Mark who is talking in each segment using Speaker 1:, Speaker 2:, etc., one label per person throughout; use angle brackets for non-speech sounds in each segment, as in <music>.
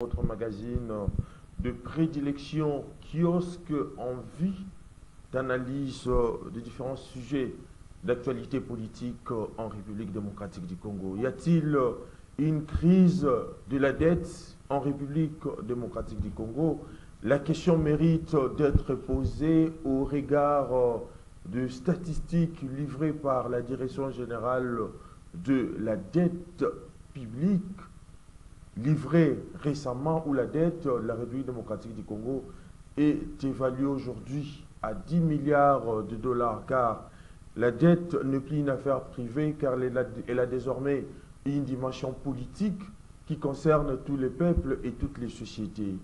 Speaker 1: votre magazine de prédilection kiosque en vie d'analyse de différents sujets d'actualité politique en République démocratique du Congo. Y a-t-il une crise de la dette en République démocratique du Congo? La question mérite d'être posée au regard de statistiques livrées par la Direction générale de la dette publique livrée récemment où la dette de la République démocratique du Congo est évaluée aujourd'hui à 10 milliards de dollars car la dette n'est plus une affaire privée car elle a, elle a désormais une dimension politique qui concerne tous les peuples et toutes les sociétés.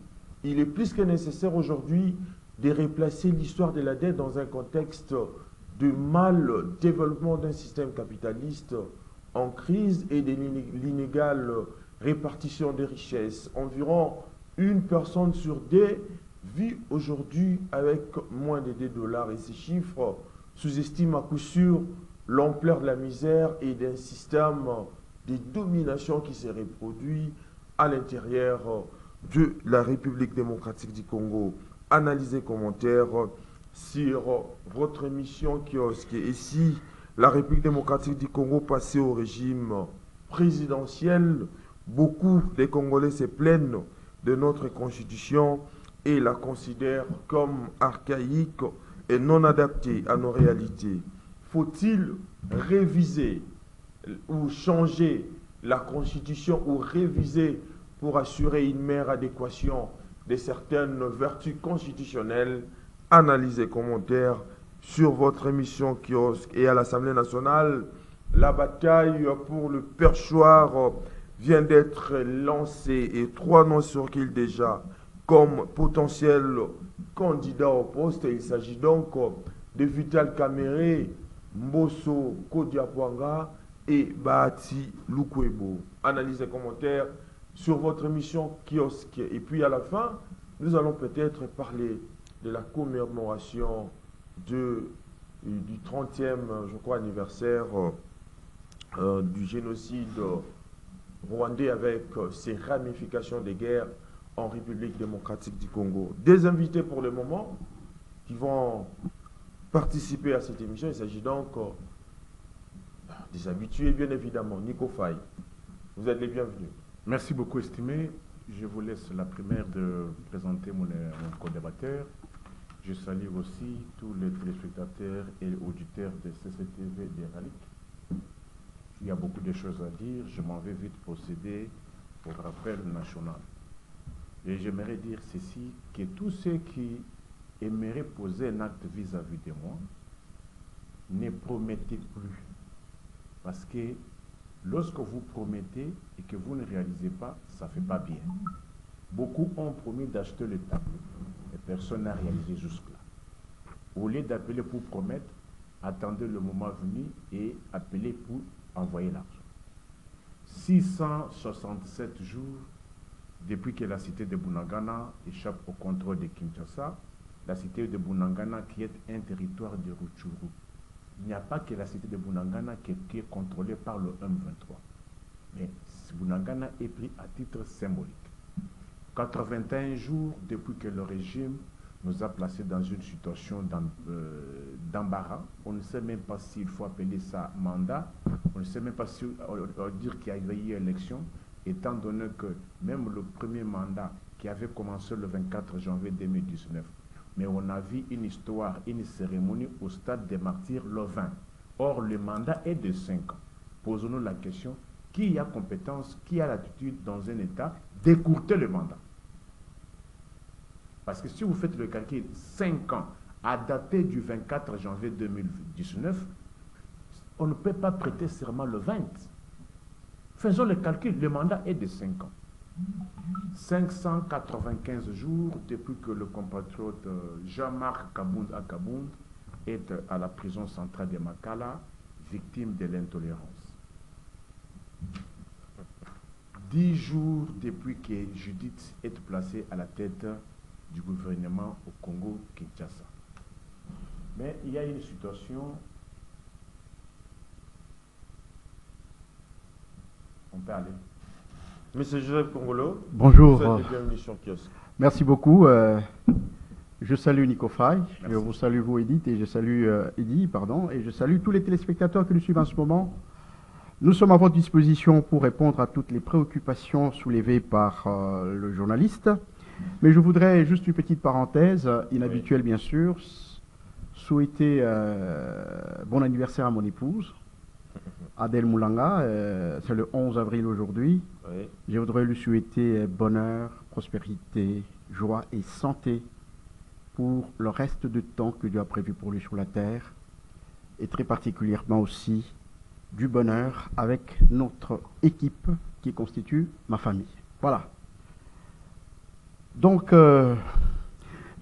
Speaker 1: Il est plus que nécessaire aujourd'hui de replacer l'histoire de la dette dans un contexte de mal développement d'un système capitaliste en crise et de l'inégale répartition des richesses. Environ une personne sur deux vit aujourd'hui avec moins de 2 dollars et ces chiffres sous-estiment à coup sûr l'ampleur de la misère et d'un système de domination qui se reproduit à l'intérieur de la République démocratique du Congo. Analysez commentaires sur votre émission kiosque. Et si la République démocratique du Congo passait au régime présidentiel, beaucoup des Congolais se plaignent de notre constitution et la considèrent comme archaïque et non adaptée à nos réalités. Faut-il réviser ou changer la constitution ou réviser pour assurer une meilleure adéquation de certaines vertus constitutionnelles? Analysez commentaires sur votre émission kiosque et à l'Assemblée nationale. La bataille pour le perchoir vient d'être lancée et trois noms circulent déjà comme potentiels candidats au poste. Il s'agit donc de Vital Kamere, Mbosso Kodiapwanga et Bahati Lukwebo. Analyse et commentaires sur votre émission kiosque. Et puis à la fin, nous allons peut-être parler de la commémoration de, du 30e, je crois, anniversaire euh, du génocide rwandais avec ses ramifications des guerres en République démocratique du Congo. Des invités pour le moment qui vont participer à cette émission. Il s'agit donc des habitués, bien évidemment. Nico Faye, vous êtes les bienvenus.
Speaker 2: Merci beaucoup, estimé. Je vous laisse la primaire de présenter mon, mon co-débatteur. Je salue aussi tous les téléspectateurs et auditeurs de CCTV d'Eralik. Il y a beaucoup de choses à dire. Je m'en vais vite procéder au rappel national. Et j'aimerais dire ceci, que tous ceux qui aimeraient poser un acte vis-à-vis -vis de moi, ne promettez plus. Parce que lorsque vous promettez et que vous ne réalisez pas, ça ne fait pas bien. Beaucoup ont promis d'acheter le tableau et personne n'a réalisé jusque-là. Au lieu d'appeler pour promettre, attendez le moment venu et appelez pour envoyer l'argent. 667 jours depuis que la cité de Bunagana échappe au contrôle de Kinshasa, la cité de Bunagana qui est un territoire de Rutshuru. Il n'y a pas que la cité de Bunagana qui, qui est contrôlée par le M23. Mais Bunagana est pris à titre symbolique. 81 jours depuis que le régime nous a placés dans une situation d'embarras. On ne sait même pas s'il faut appeler ça mandat. On ne sait même pas si on dire qu'il y a eu élection, étant donné que même le premier mandat qui avait commencé le 24 janvier 2019, mais on a vu une histoire, une cérémonie au stade des martyrs le 20. Or, le mandat est de 5 ans. Posons-nous la question, qui a compétence, qui a l'attitude dans un État d'écourter le mandat? Parce que si vous faites le calcul, 5 ans à dater du 24 janvier 2019, on ne peut pas prêter serment le 20. Faisons le calcul, le mandat est de 5 ans. 595 jours depuis que le compatriote Jean-Marc Kabound Akabound est à la prison centrale de Makala, victime de l'intolérance. 10 jours depuis que Judith est placée à la tête du gouvernement au Congo-Kinshasa. Mais il y a une situation On peut aller.
Speaker 1: Monsieur Joseph Congolo.
Speaker 3: Bonjour.
Speaker 1: Vous êtes bienvenue sur Kiosque.
Speaker 3: Merci beaucoup. euh, je salue Nico Fay, je vous salue vous Edith et je salue euh, Eddy, pardon, et je salue tous les téléspectateurs qui nous suivent en ce moment. Nous sommes à votre disposition pour répondre à toutes les préoccupations soulevées par euh, le journaliste. Mais je voudrais juste une petite parenthèse, euh, inhabituelle bien sûr, souhaiter euh, bon anniversaire à mon épouse, <laughs> Adèle Moulanga. euh, C'est le 11 avril aujourd'hui.
Speaker 1: Oui.
Speaker 3: Je voudrais lui souhaiter bonheur, prospérité, joie et santé pour le reste de temps que Dieu a prévu pour lui sur la terre et très particulièrement aussi du bonheur avec notre équipe qui constitue ma famille. Voilà. Donc, euh,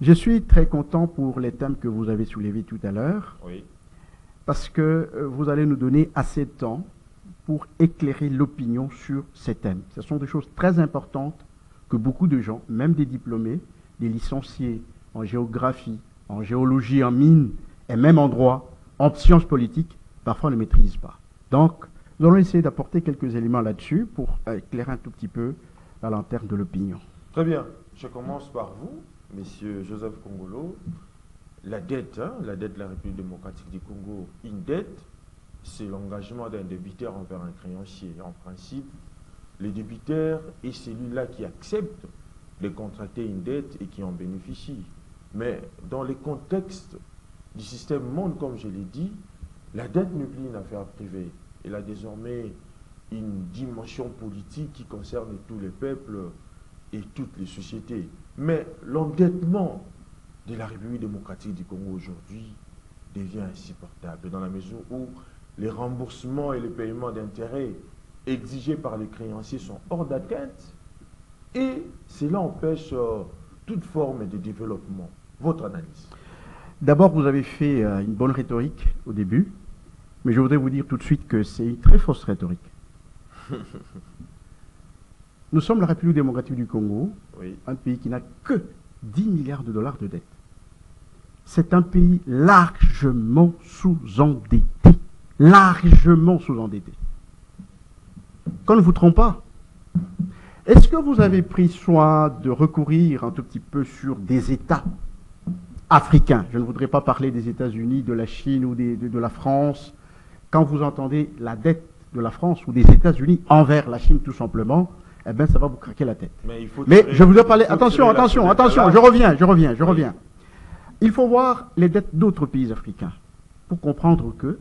Speaker 3: je suis très content pour les thèmes que vous avez soulevés tout à l'heure
Speaker 1: Oui.
Speaker 3: parce que euh, vous allez nous donner assez de temps pour éclairer l'opinion sur ces thèmes. Ce sont des choses très importantes que beaucoup de gens, même des diplômés, des licenciés en géographie, en géologie, en mine et même en droit, en sciences politiques, parfois ne maîtrisent pas. Donc, nous allons essayer d'apporter quelques éléments là-dessus pour euh, éclairer un tout petit peu la lanterne de l'opinion.
Speaker 1: Très bien. Je commence par vous, Monsieur Joseph Congolo. La dette, hein, la dette de la République démocratique du Congo, une dette, c'est l'engagement d'un débiteur envers un créancier. En principe, le débiteur est celui-là qui accepte de contracter une dette et qui en bénéficie. Mais dans les contextes du système monde, comme je l'ai dit, la dette n'est plus une affaire privée. Elle a désormais une dimension politique qui concerne tous les peuples et toutes les sociétés. Mais l'endettement de la République démocratique du Congo aujourd'hui devient insupportable dans la mesure où les remboursements et les paiements d'intérêts exigés par les créanciers sont hors d'atteinte et cela empêche euh, toute forme de développement. Votre analyse?
Speaker 3: D'abord, vous avez fait euh, une bonne rhétorique au début, mais je voudrais vous dire tout de suite que c'est une très fausse rhétorique. <laughs> Nous sommes la République démocratique du Congo,
Speaker 1: Oui.
Speaker 3: un pays qui n'a que 10 milliards de dollars de dette. C'est un pays largement sous-endetté. Largement sous-endetté. Qu'on ne vous trompe pas. Est-ce que vous avez pris soin de recourir un tout petit peu sur des États africains? Je ne voudrais pas parler des États-Unis, de la Chine ou des- de, de la France. Quand vous entendez la dette de la France ou des États-Unis envers la Chine tout simplement, eh bien ça va vous craquer la tête.
Speaker 1: Mais, il faut
Speaker 3: Mais
Speaker 1: tirer-
Speaker 3: je vous ai parlé, attention, attention, attention, je reviens, je reviens, je
Speaker 1: Oui.
Speaker 3: reviens. Il faut voir les dettes d'autres pays africains pour comprendre que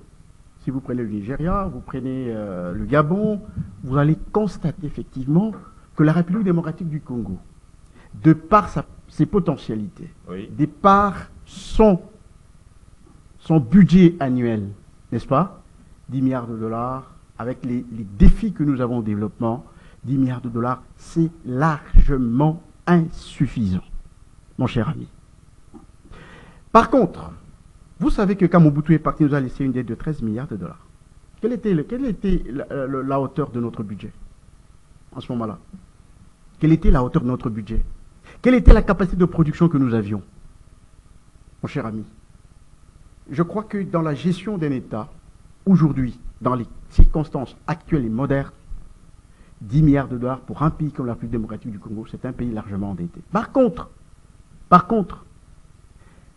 Speaker 3: si vous prenez le Nigeria, vous prenez euh, le Gabon, vous allez constater effectivement que la République démocratique du Congo, de par sa- ses potentialités,
Speaker 1: Oui.
Speaker 3: de par son, son budget annuel, n'est-ce pas 10 milliards de dollars, avec les, les défis que nous avons au développement, 10 milliards de dollars, c'est largement insuffisant, mon cher ami. Par contre, vous savez que quand Mobutu est parti, nous a laissé une dette de 13 milliards de dollars. Quelle était, la- la hauteur de notre budget en ce moment-là? Quelle était la hauteur de notre budget? Quelle était la capacité de production que nous avions? Mon cher ami, je crois que dans la gestion d'un État, aujourd'hui, dans les circonstances actuelles et modernes, 10 milliards de dollars pour un pays comme la République démocratique du Congo, c'est un pays largement endetté. Par contre, par contre,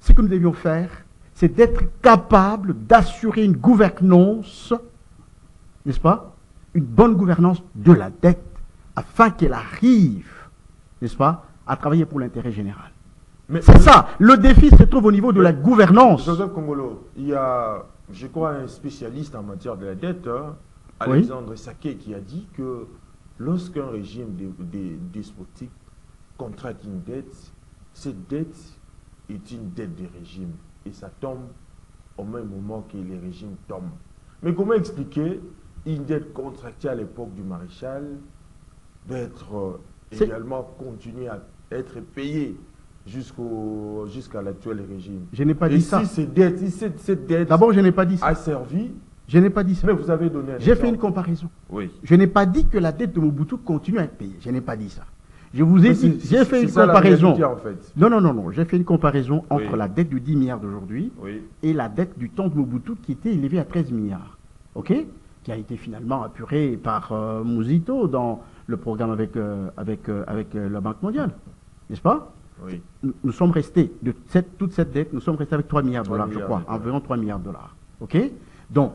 Speaker 3: ce que nous devions faire, c'est d'être capable d'assurer une gouvernance, n'est-ce pas Une bonne gouvernance de la dette, afin qu'elle arrive, n'est-ce pas, à travailler pour l'intérêt général.
Speaker 1: Mais-
Speaker 3: C'est ça, le défi se trouve au niveau de la gouvernance.
Speaker 1: Joseph Congolo, il y a, je crois, un spécialiste en matière de la dette, hein,
Speaker 3: Oui.
Speaker 1: Alexandre Saké, qui a dit que lorsqu'un régime despotique contracte une dette, cette dette est une dette des régimes et ça tombe au même moment que les régimes tombent. Mais comment expliquer une dette contractée à l'époque du maréchal d'être euh, également continuer à être payée jusqu'au jusqu'à l'actuel régime?
Speaker 3: Je n'ai pas dit ça.
Speaker 1: cette dette, si cette, cette dette
Speaker 3: D'abord, je n'ai pas dit ça.
Speaker 1: a servi,
Speaker 3: Je n'ai pas dit ça.
Speaker 1: mais vous avez donné un
Speaker 3: J'ai fait une comparaison.
Speaker 1: Oui.
Speaker 3: Je n'ai pas dit que la dette de Mobutu continue à être payée. Je n'ai pas dit ça. Je vous ai
Speaker 1: Mais
Speaker 3: dit, j'ai fait une
Speaker 1: ça la
Speaker 3: comparaison.
Speaker 1: réalité, en fait.
Speaker 3: Non, non, non, non. J'ai fait une comparaison
Speaker 1: Oui.
Speaker 3: entre la dette de 10 milliards d'aujourd'hui
Speaker 1: Oui.
Speaker 3: et la dette du temps de Mobutu qui était élevée à 13 milliards. OK? Qui a été finalement apurée par euh, Mouzito dans, le programme avec, euh, avec, euh, avec la Banque mondiale, n'est-ce pas?
Speaker 1: Oui.
Speaker 3: nous, nous sommes restés, de cette- toute cette dette, nous sommes restés avec 3 milliards de
Speaker 1: 3
Speaker 3: dollars, je crois, environ 3 milliards de dollars. OK? Donc,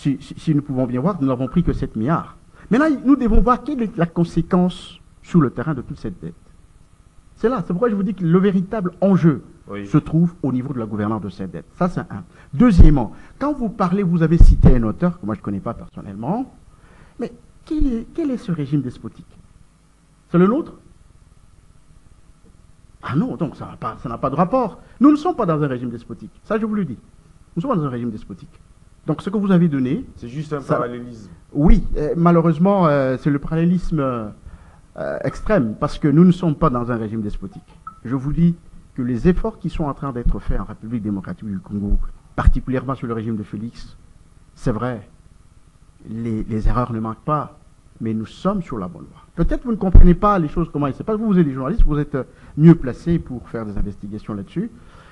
Speaker 3: si, si- si nous pouvons bien voir, nous n'avons pris que 7 milliards. Maintenant, nous devons voir quelle est la conséquence sur le terrain de toute cette dette. C'est là, c'est pourquoi je vous dis que le véritable enjeu
Speaker 1: Oui.
Speaker 3: se trouve au niveau de la gouvernance de cette dette. Ça, c'est un. Deuxièmement, quand vous parlez, vous avez cité un auteur que moi je ne connais pas personnellement, mais quel est, quel est ce régime despotique? C'est le nôtre? Ah non, donc ça n'a pas, pas de rapport. Nous ne sommes pas dans un régime despotique. Ça, je vous le dis. Nous sommes dans un régime despotique. Donc ce que vous avez donné,
Speaker 1: C'est juste un
Speaker 3: Ça-
Speaker 1: parallélisme.
Speaker 3: oui, euh, malheureusement, euh, c'est le parallélisme euh, extrême, parce que nous ne sommes pas dans un régime despotique. Je vous dis que les efforts qui sont en train d'être faits en République démocratique du Congo, particulièrement sur le régime de Félix, c'est vrai, les, les erreurs ne manquent pas, mais nous sommes sur la bonne voie. Peut-être vous ne comprenez pas les choses comment il se passe. Vous, vous êtes des journalistes, vous êtes mieux placés pour faire des investigations là-dessus.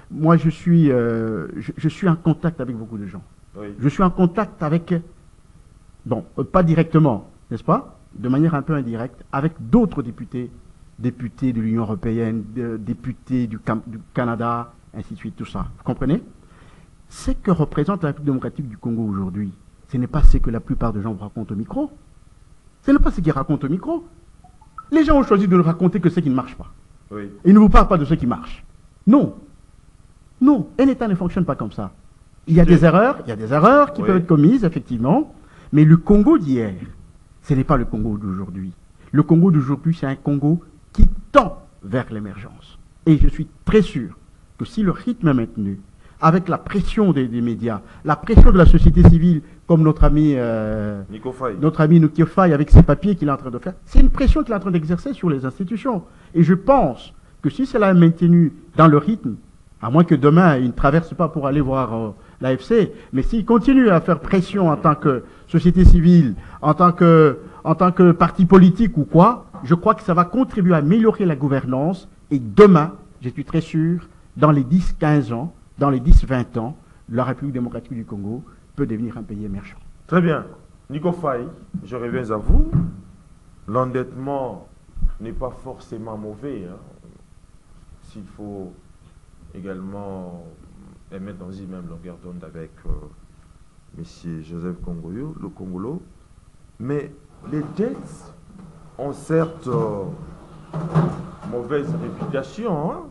Speaker 3: Moi, je suis, euh, je- je suis en contact avec beaucoup de gens.
Speaker 1: Oui.
Speaker 3: Je suis en contact avec, bon, euh, pas directement, n'est-ce pas De manière un peu indirecte, avec d'autres députés, députés de l'Union européenne, de- députés du, Canada, ainsi de suite, tout ça. Vous comprenez? Ce que représente la République démocratique du Congo aujourd'hui, ce n'est pas ce que la plupart des gens vous racontent au micro. Ce n'est pas ce qu'ils racontent au micro. Les gens ont choisi de ne raconter que ce qui ne marche pas.
Speaker 1: Oui.
Speaker 3: Ils ne vous parlent pas de ce qui marche. Non. Non, un État ne fonctionne pas comme ça. Il y a des erreurs, il y a des erreurs qui
Speaker 1: Oui.
Speaker 3: peuvent être commises, effectivement, mais le Congo d'hier, ce n'est pas le Congo d'aujourd'hui. Le Congo d'aujourd'hui, c'est un Congo qui tend vers l'émergence. Et je suis très sûr que si le rythme est maintenu, avec la pression des, des médias, la pression de la société civile, comme notre ami euh,
Speaker 1: Nico Faye.
Speaker 3: notre ami Faye avec ses papiers qu'il est en train de faire, c'est une pression qu'il est en train d'exercer sur les institutions. Et je pense que si cela est maintenu dans le rythme, à moins que demain il ne traverse pas pour aller voir euh, l'AFC, mais s'il continue à faire pression en tant que société civile, en tant que, en tant que parti politique ou quoi, je crois que ça va contribuer à améliorer la gouvernance. Et demain, je suis très sûr, dans les 10-15 ans, dans les 10-20 ans, la République démocratique du Congo peut devenir un pays émergent.
Speaker 1: Très bien. Nico Faye, je reviens à vous. L'endettement n'est pas forcément mauvais. hein. S'il faut également émettre dans une même longueur d'onde avec euh, M. Joseph Congoyo, le Congolo. Mais les dettes ont certes euh, mauvaise réputation hein,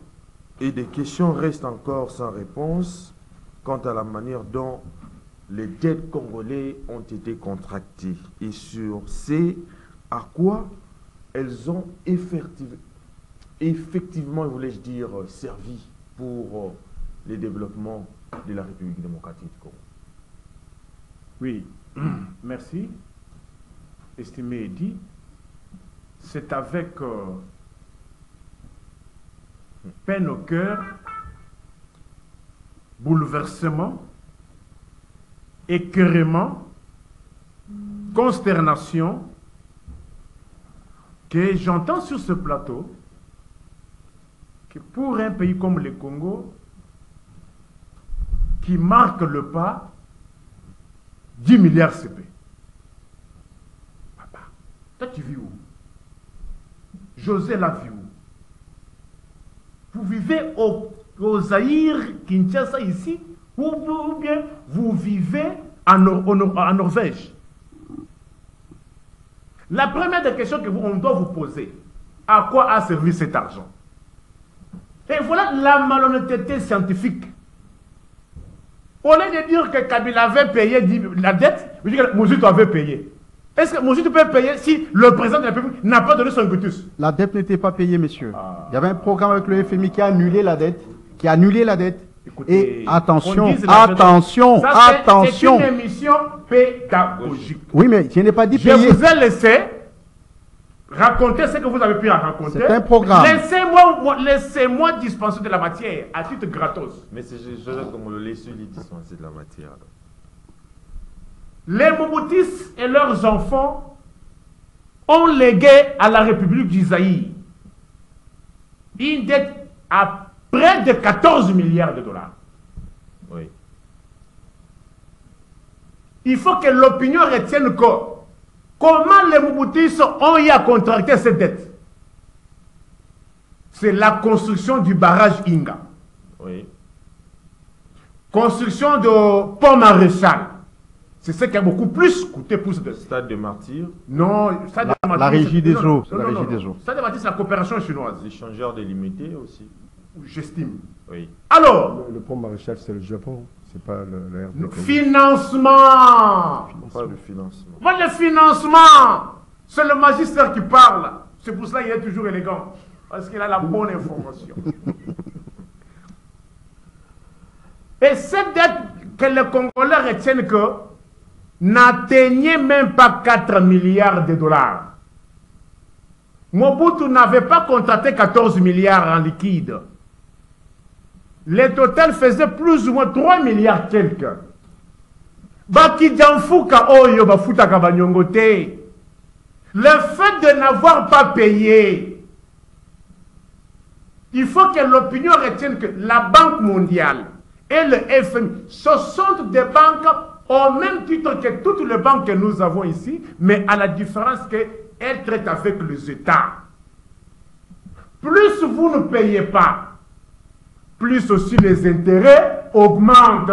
Speaker 1: et des questions restent encore sans réponse quant à la manière dont les dettes congolais ont été contractées et sur ce à quoi elles ont effective- effectivement, voulais-je dire, euh, servi pour les développements de la République démocratique du Congo.
Speaker 2: Oui, <clears throat> merci. Estimé dit, c'est avec euh, peine au cœur, bouleversement, écœurement, consternation que j'entends sur ce plateau que pour un pays comme le Congo, qui marque le pas, 10 milliards CP. Papa, toi tu vis où? José l'a vu où? Vous vivez au, au Zaïre, Kinshasa ici, ou, bien vous vivez en, en Nor- en Norvège? La première des questions que vous, on doit vous poser, à quoi a servi cet argent? Et voilà la malhonnêteté scientifique. Au lieu de dire que Kabila avait payé 10 la dette, vous dites que avait payé. Est-ce que Mouzito peut payer si le président de la République n'a pas donné son impetus?
Speaker 3: La dette n'était pas payée, messieurs.
Speaker 2: Ah.
Speaker 3: Il y avait un programme avec le FMI qui a annulé la dette, qui a annulé la dette.
Speaker 2: Écoutez,
Speaker 3: Et attention, attention,
Speaker 2: Ça,
Speaker 3: attention.
Speaker 2: C'est une émission pédagogique.
Speaker 3: Oui, mais je n'ai pas dit
Speaker 2: Je
Speaker 3: payer.
Speaker 2: vous ai laissé raconter ce que vous avez pu raconter.
Speaker 3: C'est un programme.
Speaker 2: Laissez-moi moi- laissez-moi dispenser de la matière à titre gratos.
Speaker 1: Mais c'est Joseph Congolo, laissez-lui dispenser de la matière.
Speaker 2: Les Mobutis et leurs enfants ont légué à la République du Zaïre une dette à près de 14 milliards de dollars.
Speaker 1: Oui.
Speaker 2: Il faut que l'opinion retienne que Comment les Mouboutis ont eu à contracter cette dette? C'est la construction du barrage Inga.
Speaker 1: Oui.
Speaker 2: Construction de pont maréchal. C'est ce qui a beaucoup plus coûté pour ce
Speaker 1: Stade de martyrs,
Speaker 2: Non, ça
Speaker 3: La-
Speaker 2: de
Speaker 3: la régie des eaux, la
Speaker 2: non,
Speaker 3: régie
Speaker 2: non,
Speaker 3: des
Speaker 2: non.
Speaker 3: eaux.
Speaker 2: Ça de Martyrs, c'est la coopération chinoise,
Speaker 1: échangeurs délimités aussi.
Speaker 2: j'estime.
Speaker 1: Oui.
Speaker 2: Alors,
Speaker 4: Le, le pont maréchal, c'est le Japon, c'est pas le,
Speaker 2: financement.
Speaker 1: Pas le financement.
Speaker 2: Le financement. C'est le magistère qui parle. C'est pour ça qu'il est toujours élégant. Parce qu'il a la bonne information. <laughs> Et cette dette que les Congolais retiennent que n'atteignait même pas 4 milliards de dollars. Mobutu n'avait pas contracté 14 milliards en liquide. Le total faisait plus ou moins 3 milliards quelques. te le fait de n'avoir pas payé il faut que l'opinion retienne que la banque mondiale et le FMI ce sont des banques au même titre que toutes les banques que nous avons ici mais à la différence qu'elles traitent avec les états plus vous ne payez pas plus aussi les intérêts augmentent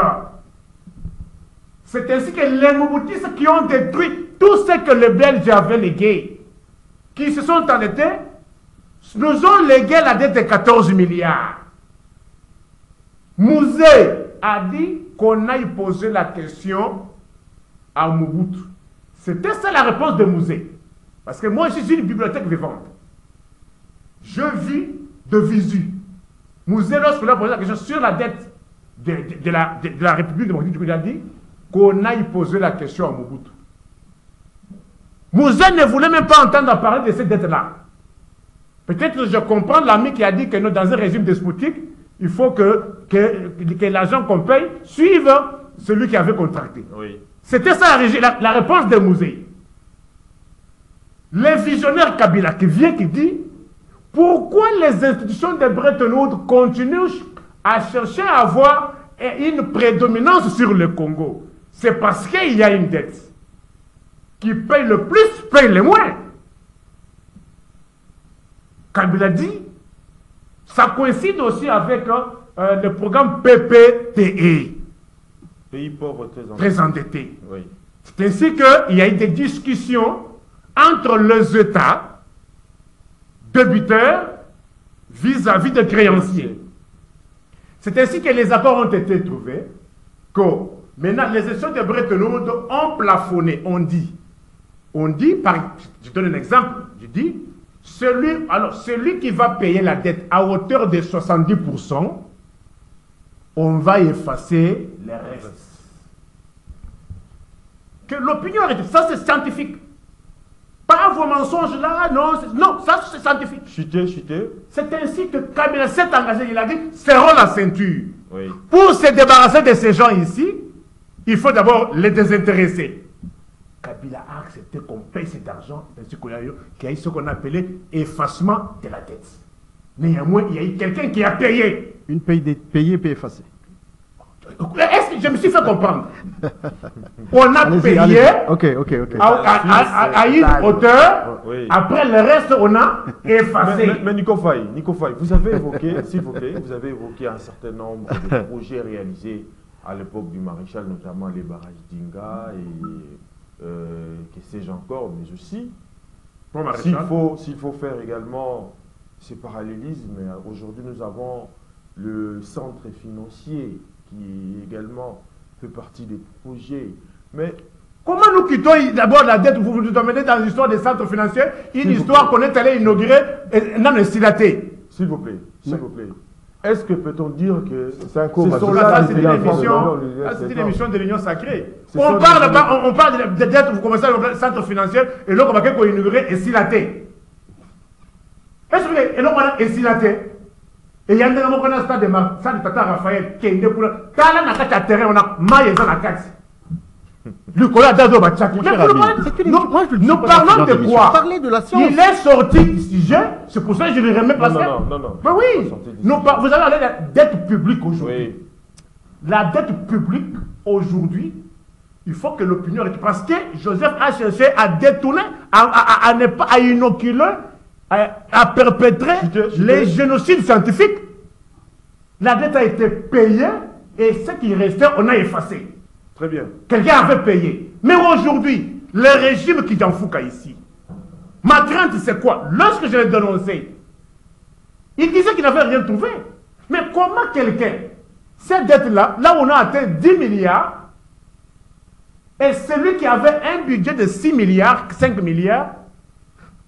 Speaker 2: c'est ainsi que les Mouboutistes qui ont détruit tout ce que les Belges avaient légué, qui se sont endettés, nous ont légué la dette de 14 milliards. Mouzé a dit qu'on aille poser la question à Mobutu. C'était ça la réponse de Mouzé. Parce que moi, je suis une bibliothèque vivante. Je vis de visu. Mouzé, lorsqu'il a posé la question sur la dette de, de- de la, de- de la République démocratique du Congo, il a dit qu'on aille poser la question à Mobutu. Mouzé ne voulait même pas entendre parler de cette dette-là. Peut-être que je comprends l'ami qui a dit que dans un régime despotique, il faut que, que, que l'argent qu'on paye suive celui qui avait contracté.
Speaker 1: Oui.
Speaker 2: C'était ça la, réponse de Mouzé. Le visionnaire Kabila qui vient qui dit pourquoi les institutions de Bretton Woods continuent à chercher à avoir une prédominance sur le Congo? C'est parce qu'il y a une dette. Qui paye le plus, paye le moins. Kabila dit, ça coïncide aussi avec euh, le programme PPTE,
Speaker 1: Pays pauvres très
Speaker 2: endetté.
Speaker 1: Oui.
Speaker 2: C'est ainsi qu'il y a eu des discussions entre les États débiteurs vis-à-vis des créanciers. C'est ainsi que les accords ont été trouvés, que maintenant les élections de Bretton Woods ont plafonné, on dit. On dit, par, je donne un exemple, je dis, celui, alors, celui qui va payer la dette à hauteur de 70%, on va effacer les restes que l'opinion. Ça, c'est scientifique. Pas vos mensonges là, non, non, ça, c'est scientifique.
Speaker 1: Chuter, chuter.
Speaker 2: C'est ainsi que Kabila s'est engagé. Il a dit serrons la ceinture.
Speaker 1: Oui.
Speaker 2: Pour se débarrasser de ces gens ici, il faut d'abord les désintéresser. Kabila a accepté qu'on paye cet argent, ainsi qu'il y a eu ce qu'on appelait effacement de la dette. Néanmoins, il y a eu quelqu'un qui a payé.
Speaker 3: Une paye payée, paye effacée.
Speaker 2: Est-ce que je me suis fait comprendre <laughs> On a payé. à, à- à- à une hauteur,
Speaker 1: Oui.
Speaker 2: après le reste, on a effacé.
Speaker 1: Mais, mais, mais Nico Faye, Nico Faye, vous avez évoqué, <laughs> s'il vous plaît, vous avez évoqué un certain nombre de <laughs> projets réalisés à l'époque du maréchal, notamment les barrages d'Inga et euh, que sais-je encore, mais aussi s'il faut, s'il faut faire également ces parallélismes, aujourd'hui nous avons le centre financier qui également fait partie des projets. Mais
Speaker 2: Comment nous quittons d'abord la dette? Vous vous emmenez dans l'histoire des centres financiers, une histoire qu'on est allé inaugurer et non estilaté.
Speaker 1: s'il vous plaît, s'il vous plaît, est-ce que peut-on dire que
Speaker 4: C'est un cours
Speaker 1: ce
Speaker 2: une émission, une émission de l'Union sacrée. On parle, on, on parle de, de dettes, vous commencez à le centre financier, et on va qu'on inaugurer estilaté. Est-ce que, et là, on a estilaté. Et il y a un moment qu'on a stade de ma- stade de Tata Raphaël, qui est une pour Tala na kati ya terrain, on a maille eza na kati. Le moment,
Speaker 3: C'est une
Speaker 2: nous,
Speaker 3: ne
Speaker 2: parlons de quoi
Speaker 3: Parlez de la science.
Speaker 2: Il est sorti du sujet, c'est pour ça que je le remets parce
Speaker 1: non,
Speaker 2: que.
Speaker 1: non, non, non.
Speaker 2: Mais oui, nous vous parlé de la dette publique aujourd'hui.
Speaker 1: Oui,
Speaker 2: La dette publique aujourd'hui il faut que l'opinion... Parce que Joseph a cherché à détourner, à, à, à ne pas à inoculer, à, à perpétrer
Speaker 1: J'étais- j'étais-
Speaker 2: les génocides scientifiques. La dette a été payée et ce qui restait, on a effacé.
Speaker 1: Très bien.
Speaker 2: Quelqu'un avait payé. Mais aujourd'hui, le régime qui t'en fout ici, ma crainte c'est quoi? Lorsque je l'ai dénoncé, il disait qu'il n'avait rien trouvé. Mais comment quelqu'un, cette dette-là, là où on a atteint 10 milliards, et celui qui avait un budget de 6 milliards, 5 milliards,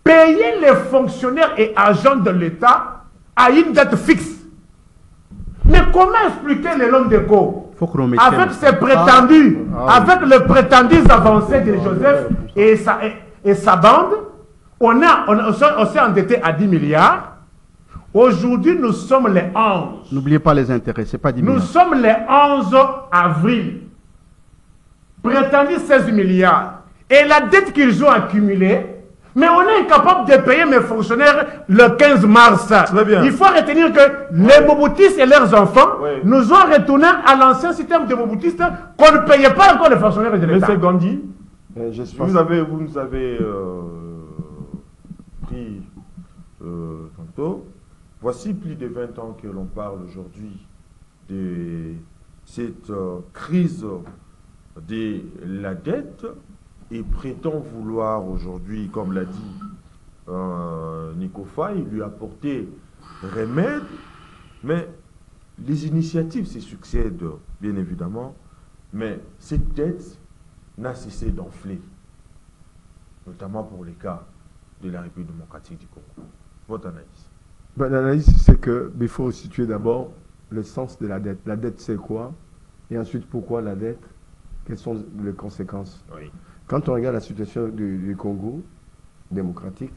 Speaker 2: payer les fonctionnaires et agents de l'État à une dette fixe Mais comment expliquer les longs d'écho
Speaker 3: faut que l'on mette
Speaker 2: avec ses prétendus,
Speaker 3: Ah,
Speaker 2: avec les prétendus avancés de Joseph et sa, et, et sa bande, on, a, on, on s'est- endetté à 10 milliards. Aujourd'hui, nous sommes les 11.
Speaker 3: N'oubliez pas les intérêts, c'est pas 10
Speaker 2: Nous
Speaker 3: milliards.
Speaker 2: sommes les 11 avril. Prétendu 16 milliards. Et la dette qu'ils ont accumulée, mais on est incapable de payer mes fonctionnaires le 15 mars.
Speaker 1: Bien.
Speaker 2: Il faut retenir que les Mobutistes et leurs enfants
Speaker 1: Oui.
Speaker 2: nous ont retourné à l'ancien système de Mobutistes qu'on ne payait pas encore les fonctionnaires de l'État.
Speaker 1: Monsieur Gandhi,
Speaker 4: Euh, je suis-
Speaker 1: vous, avez, vous nous avez euh, pris euh, tantôt. Voici plus de 20 ans que l'on parle aujourd'hui de cette euh, crise de la dette et prétend vouloir aujourd'hui, comme l'a dit euh, Nico Faye, lui apporter remède. Mais les initiatives se succèdent, bien évidemment, mais cette dette n'a cessé d'enfler, notamment pour les cas de la République démocratique du Congo. Votre analyse?
Speaker 4: Ben, L'analyse, c'est que il faut situer d'abord le sens de la dette. La dette, c'est quoi? Et ensuite, pourquoi la dette? Quelles sont les conséquences?
Speaker 1: Oui.
Speaker 4: Quand on regarde la situation du, Congo démocratique,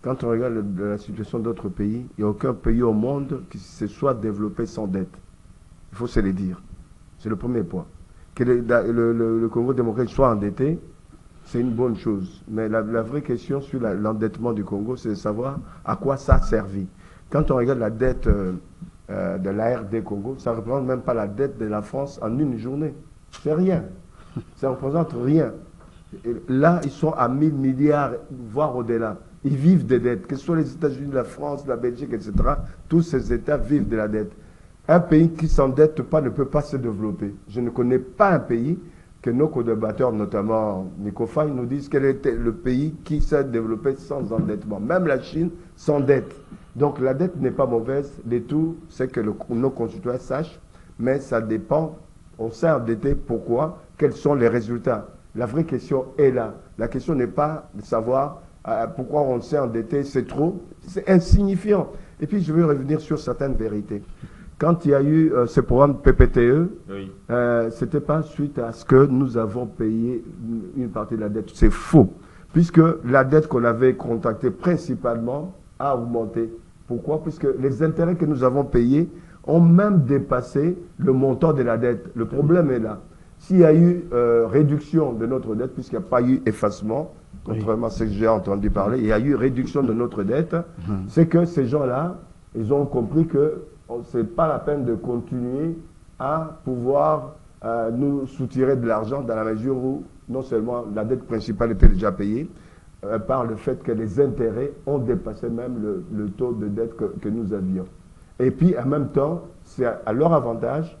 Speaker 4: quand on regarde la situation d'autres pays, il n'y a aucun pays au monde qui se soit développé sans dette. Il faut se le dire. C'est le premier point. Que le, Congo démocratique soit endetté, c'est une bonne chose. Mais la, vraie question sur l'endettement du Congo, c'est de savoir à quoi ça a servi. Quand on regarde la dette euh, euh, de l'ARD Congo, ça ne représente même pas la dette de la France en une journée. C'est rien. Ça ne représente rien. Là, ils sont à 1000 milliards, voire au-delà. Ils vivent des dettes, que ce soit les États-Unis, la France, la Belgique, etc. Tous ces États vivent de la dette. Un pays qui s'endette pas ne peut pas se développer. Je ne connais pas un pays que nos co-débatteurs, notamment Nico Faye, nous disent quel était le pays qui s'est développé sans endettement. Même la Chine s'endette. Donc la dette n'est pas mauvaise. Le tout, c'est que nos concitoyens sachent, mais ça dépend. On s'est endetté, pourquoi? Quels sont les résultats? La vraie question est là. La question n'est pas de savoir euh, pourquoi on s'est endetté, c'est trop. C'est insignifiant. Et puis je veux revenir sur certaines vérités. Quand il y a eu euh, ce programme PPTE,
Speaker 1: Oui.
Speaker 4: euh, c'était pas suite à ce que nous avons payé une- une partie de la dette. C'est faux. Puisque la dette qu'on avait contractée principalement a augmenté. Pourquoi? Puisque les intérêts que nous avons payés ont même dépassé le montant de la dette. Le problème est là. S'il y a eu euh, réduction de notre dette, puisqu'il n'y a pas eu effacement, contrairement à ce que j'ai entendu parler, il y a eu réduction de notre dette, c'est que ces gens-là, ils ont compris que ce n'est pas la peine de continuer à pouvoir euh, nous soutirer de l'argent dans la mesure où non seulement la dette principale était déjà payée, euh, par le fait que les intérêts ont dépassé même le, le taux de dette que, que nous avions. Et puis en même temps, c'est à, à leur avantage,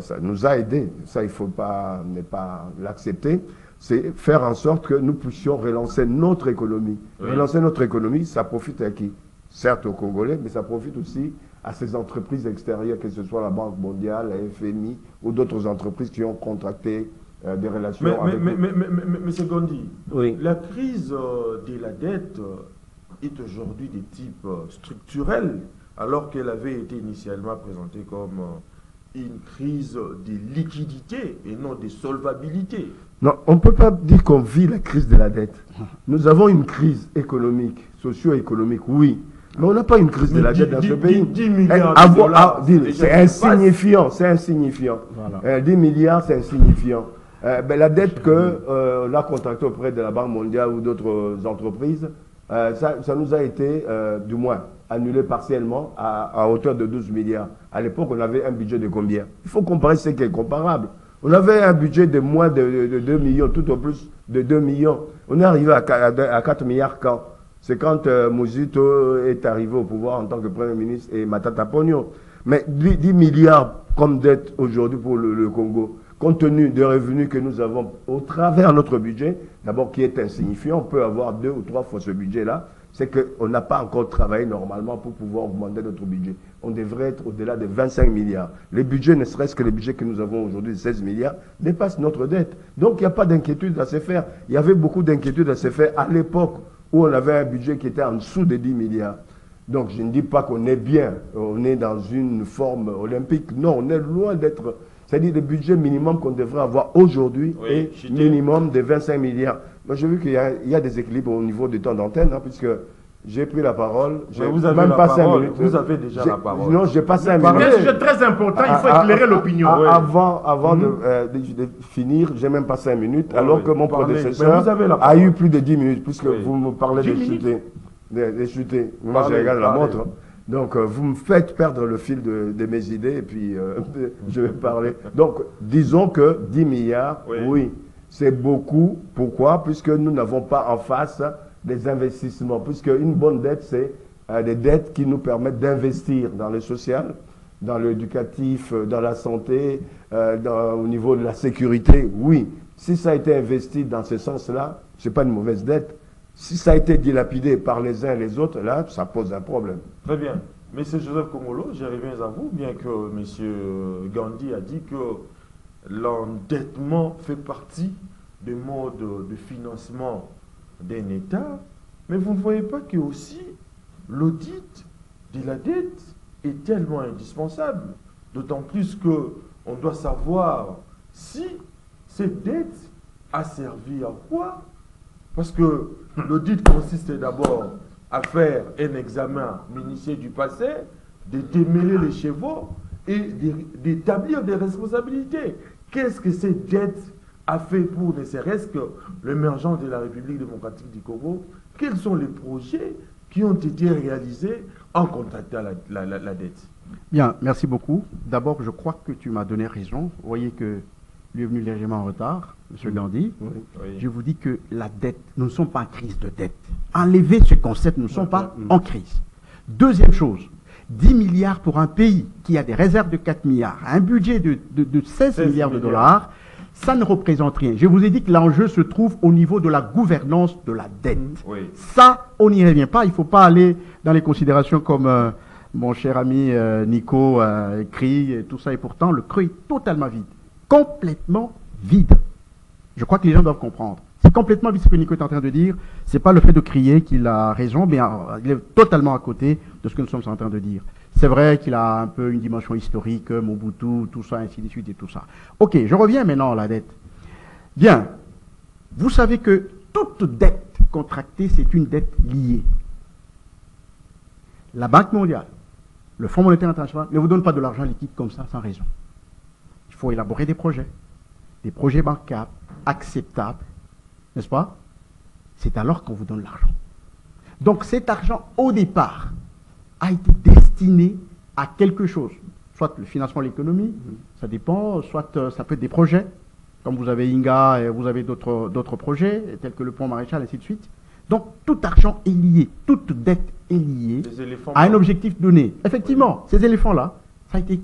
Speaker 4: ça nous a aidés, ça il ne faut pas, ne pas l'accepter, c'est faire en sorte que nous puissions relancer notre économie.
Speaker 1: Oui.
Speaker 4: Relancer notre économie, ça profite à qui? Certes aux Congolais, mais ça profite aussi à ces entreprises extérieures, que ce soit la Banque mondiale, la FMI ou d'autres entreprises qui ont contracté euh, des relations
Speaker 1: Mais,
Speaker 4: avec
Speaker 1: mais,
Speaker 4: nous.
Speaker 1: mais, mais- mais- mais- Monsieur Gandhi,
Speaker 3: Oui.
Speaker 1: la crise euh, de la dette euh, est aujourd'hui de type structurel, alors qu'elle avait été initialement présentée comme euh, une crise de liquidité et non de solvabilité.
Speaker 4: Non, on ne peut pas dire qu'on vit la crise de la dette. Nous avons une crise économique, socio-économique, oui. Mais on n'a pas une crise de la dette dans ce pays.
Speaker 1: dix milliards
Speaker 4: Eh,
Speaker 1: de
Speaker 4: avoir-
Speaker 1: dollars,
Speaker 4: ah,
Speaker 1: c'est
Speaker 4: dis-
Speaker 1: déjà
Speaker 4: c'est insignifiant, c'est insignifiant.
Speaker 3: Voilà.
Speaker 4: Euh, 10 milliards, c'est insignifiant. Euh, ben, la dette qu'on a contractée auprès de la Banque mondiale ou d'autres euh, entreprises, euh, ça, nous a été, euh, du moins, annulé partiellement à, hauteur de 12 milliards. À l'époque, on avait un budget de combien? Il faut comparer ce qui est comparable. On avait un budget de moins de, de, 2 millions, tout au plus de 2 millions. On est arrivé à, à 4 milliards quand? C'est quand euh, est arrivé au pouvoir en tant que Premier ministre et Matata Pogno. Mais 10 milliards comme dette aujourd'hui pour le, Congo, compte tenu des revenus que nous avons au travers de notre budget, d'abord qui est insignifiant, on peut avoir deux ou trois fois ce budget-là, c'est qu'on n'a pas encore travaillé normalement pour pouvoir augmenter notre budget. On devrait être au-delà de 25 milliards. Les budgets, ne serait-ce que les budgets que nous avons aujourd'hui, 16 milliards, dépassent notre dette. Donc il n'y a pas d'inquiétude à se faire. Il y avait beaucoup d'inquiétude à se faire à l'époque où on avait un budget qui était en dessous de 10 milliards. Donc je ne dis pas qu'on est bien, on est dans une forme olympique. Non, on est loin d'être... C'est-à-dire le budget minimum qu'on devrait avoir aujourd'hui est minimum de 25 milliards. Moi j'ai vu qu'il y, a des équilibres au niveau du temps d'antenne, hein, puisque j'ai pris la parole.
Speaker 1: vous avez même pas cinq minutes. Vous avez déjà la parole.
Speaker 4: Non, j'ai pas cinq minutes.
Speaker 2: C'est un sujet très important, il faut éclairer l'opinion.
Speaker 4: Avant, avant de, mhm. euh, de, finir, j'ai même pas cinq minutes, alors que mon prédécesseur a eu plus de 10 minutes, puisque vous me parlez de chuter. De, chuter. Moi, je regarde la montre. Donc, euh, vous me faites perdre le fil de, mes idées, et puis euh, <laughs> je vais parler. Donc, disons que 10 milliards, oui c'est beaucoup. Pourquoi? Puisque nous n'avons pas en face des investissements, puisque une bonne dette, c'est euh, des dettes qui nous permettent d'investir dans le social, dans l'éducatif, dans la santé, au niveau de la sécurité. Oui, si ça a été investi dans ce sens-là, ce n'est pas une mauvaise dette. Si ça a été dilapidé par les uns et les autres, là, ça pose un problème.
Speaker 1: Très bien. Monsieur Joseph Komolo, j'y reviens à vous, bien que Monsieur Gandhi a dit que l'endettement fait partie des modes de financement d'un État, mais vous ne voyez pas que aussi l'audit de la dette est tellement indispensable, d'autant plus que on doit savoir si cette dette a servi à quoi, parce que l'audit consiste d'abord à faire un examen minutieux du passé, de démêler les chevaux et d'établir des responsabilités. Qu'est-ce que cette dette a fait pour ne serait-ce que l'émergence de la République démocratique du Congo? Quels sont les projets qui ont été réalisés en contactant la, la, dette?
Speaker 3: Bien, merci beaucoup. D'abord, je crois que tu m'as donné raison. Vous voyez que lui est venu légèrement en retard, M. Gandhi. Je vous dis que la dette, nous ne sommes pas en crise de dette. Enlevez ce concept, nous ne sommes pas en crise. Deuxième chose, 10 milliards pour un pays qui a des réserves de 4 milliards, un budget de, 16, milliards de dollars, ça ne représente rien. Je vous ai dit que l'enjeu se trouve au niveau de la gouvernance de la dette. Mm, ça, on n'y revient pas. Il ne faut pas aller dans les considérations comme euh, mon cher ami euh, Nico euh, écrit, et tout ça. Et pourtant, le creux est totalement vide. Complètement vide. Je crois que les gens doivent comprendre. C'est complètement ce que Nico est en train de dire. Ce n'est pas le fait de crier qu'il a raison, mais il est totalement à côté de ce que nous sommes en train de dire. C'est vrai qu'il a un peu une dimension historique, Mobutu, tout ça, ainsi de suite et tout ça. Ok, je reviens maintenant à la dette. Bien, vous savez que toute dette contractée, c'est une dette liée. La Banque mondiale, le Fonds monétaire international ne vous donne pas de l'argent liquide comme ça sans raison. Il faut élaborer des projets, des projets bancables, acceptables, n'est-ce pas? C'est alors qu'on vous donne l'argent. Donc cet argent, au départ, a été destiné à quelque chose. Soit le financement de l'économie, ça dépend, soit euh, ça peut être des projets, comme vous avez Inga et vous avez d'autres projets, tels que le pont maréchal, ainsi de suite. Donc tout argent est lié, toute dette est liée à un objectif donné. Effectivement, ces éléphants-là, ça, a été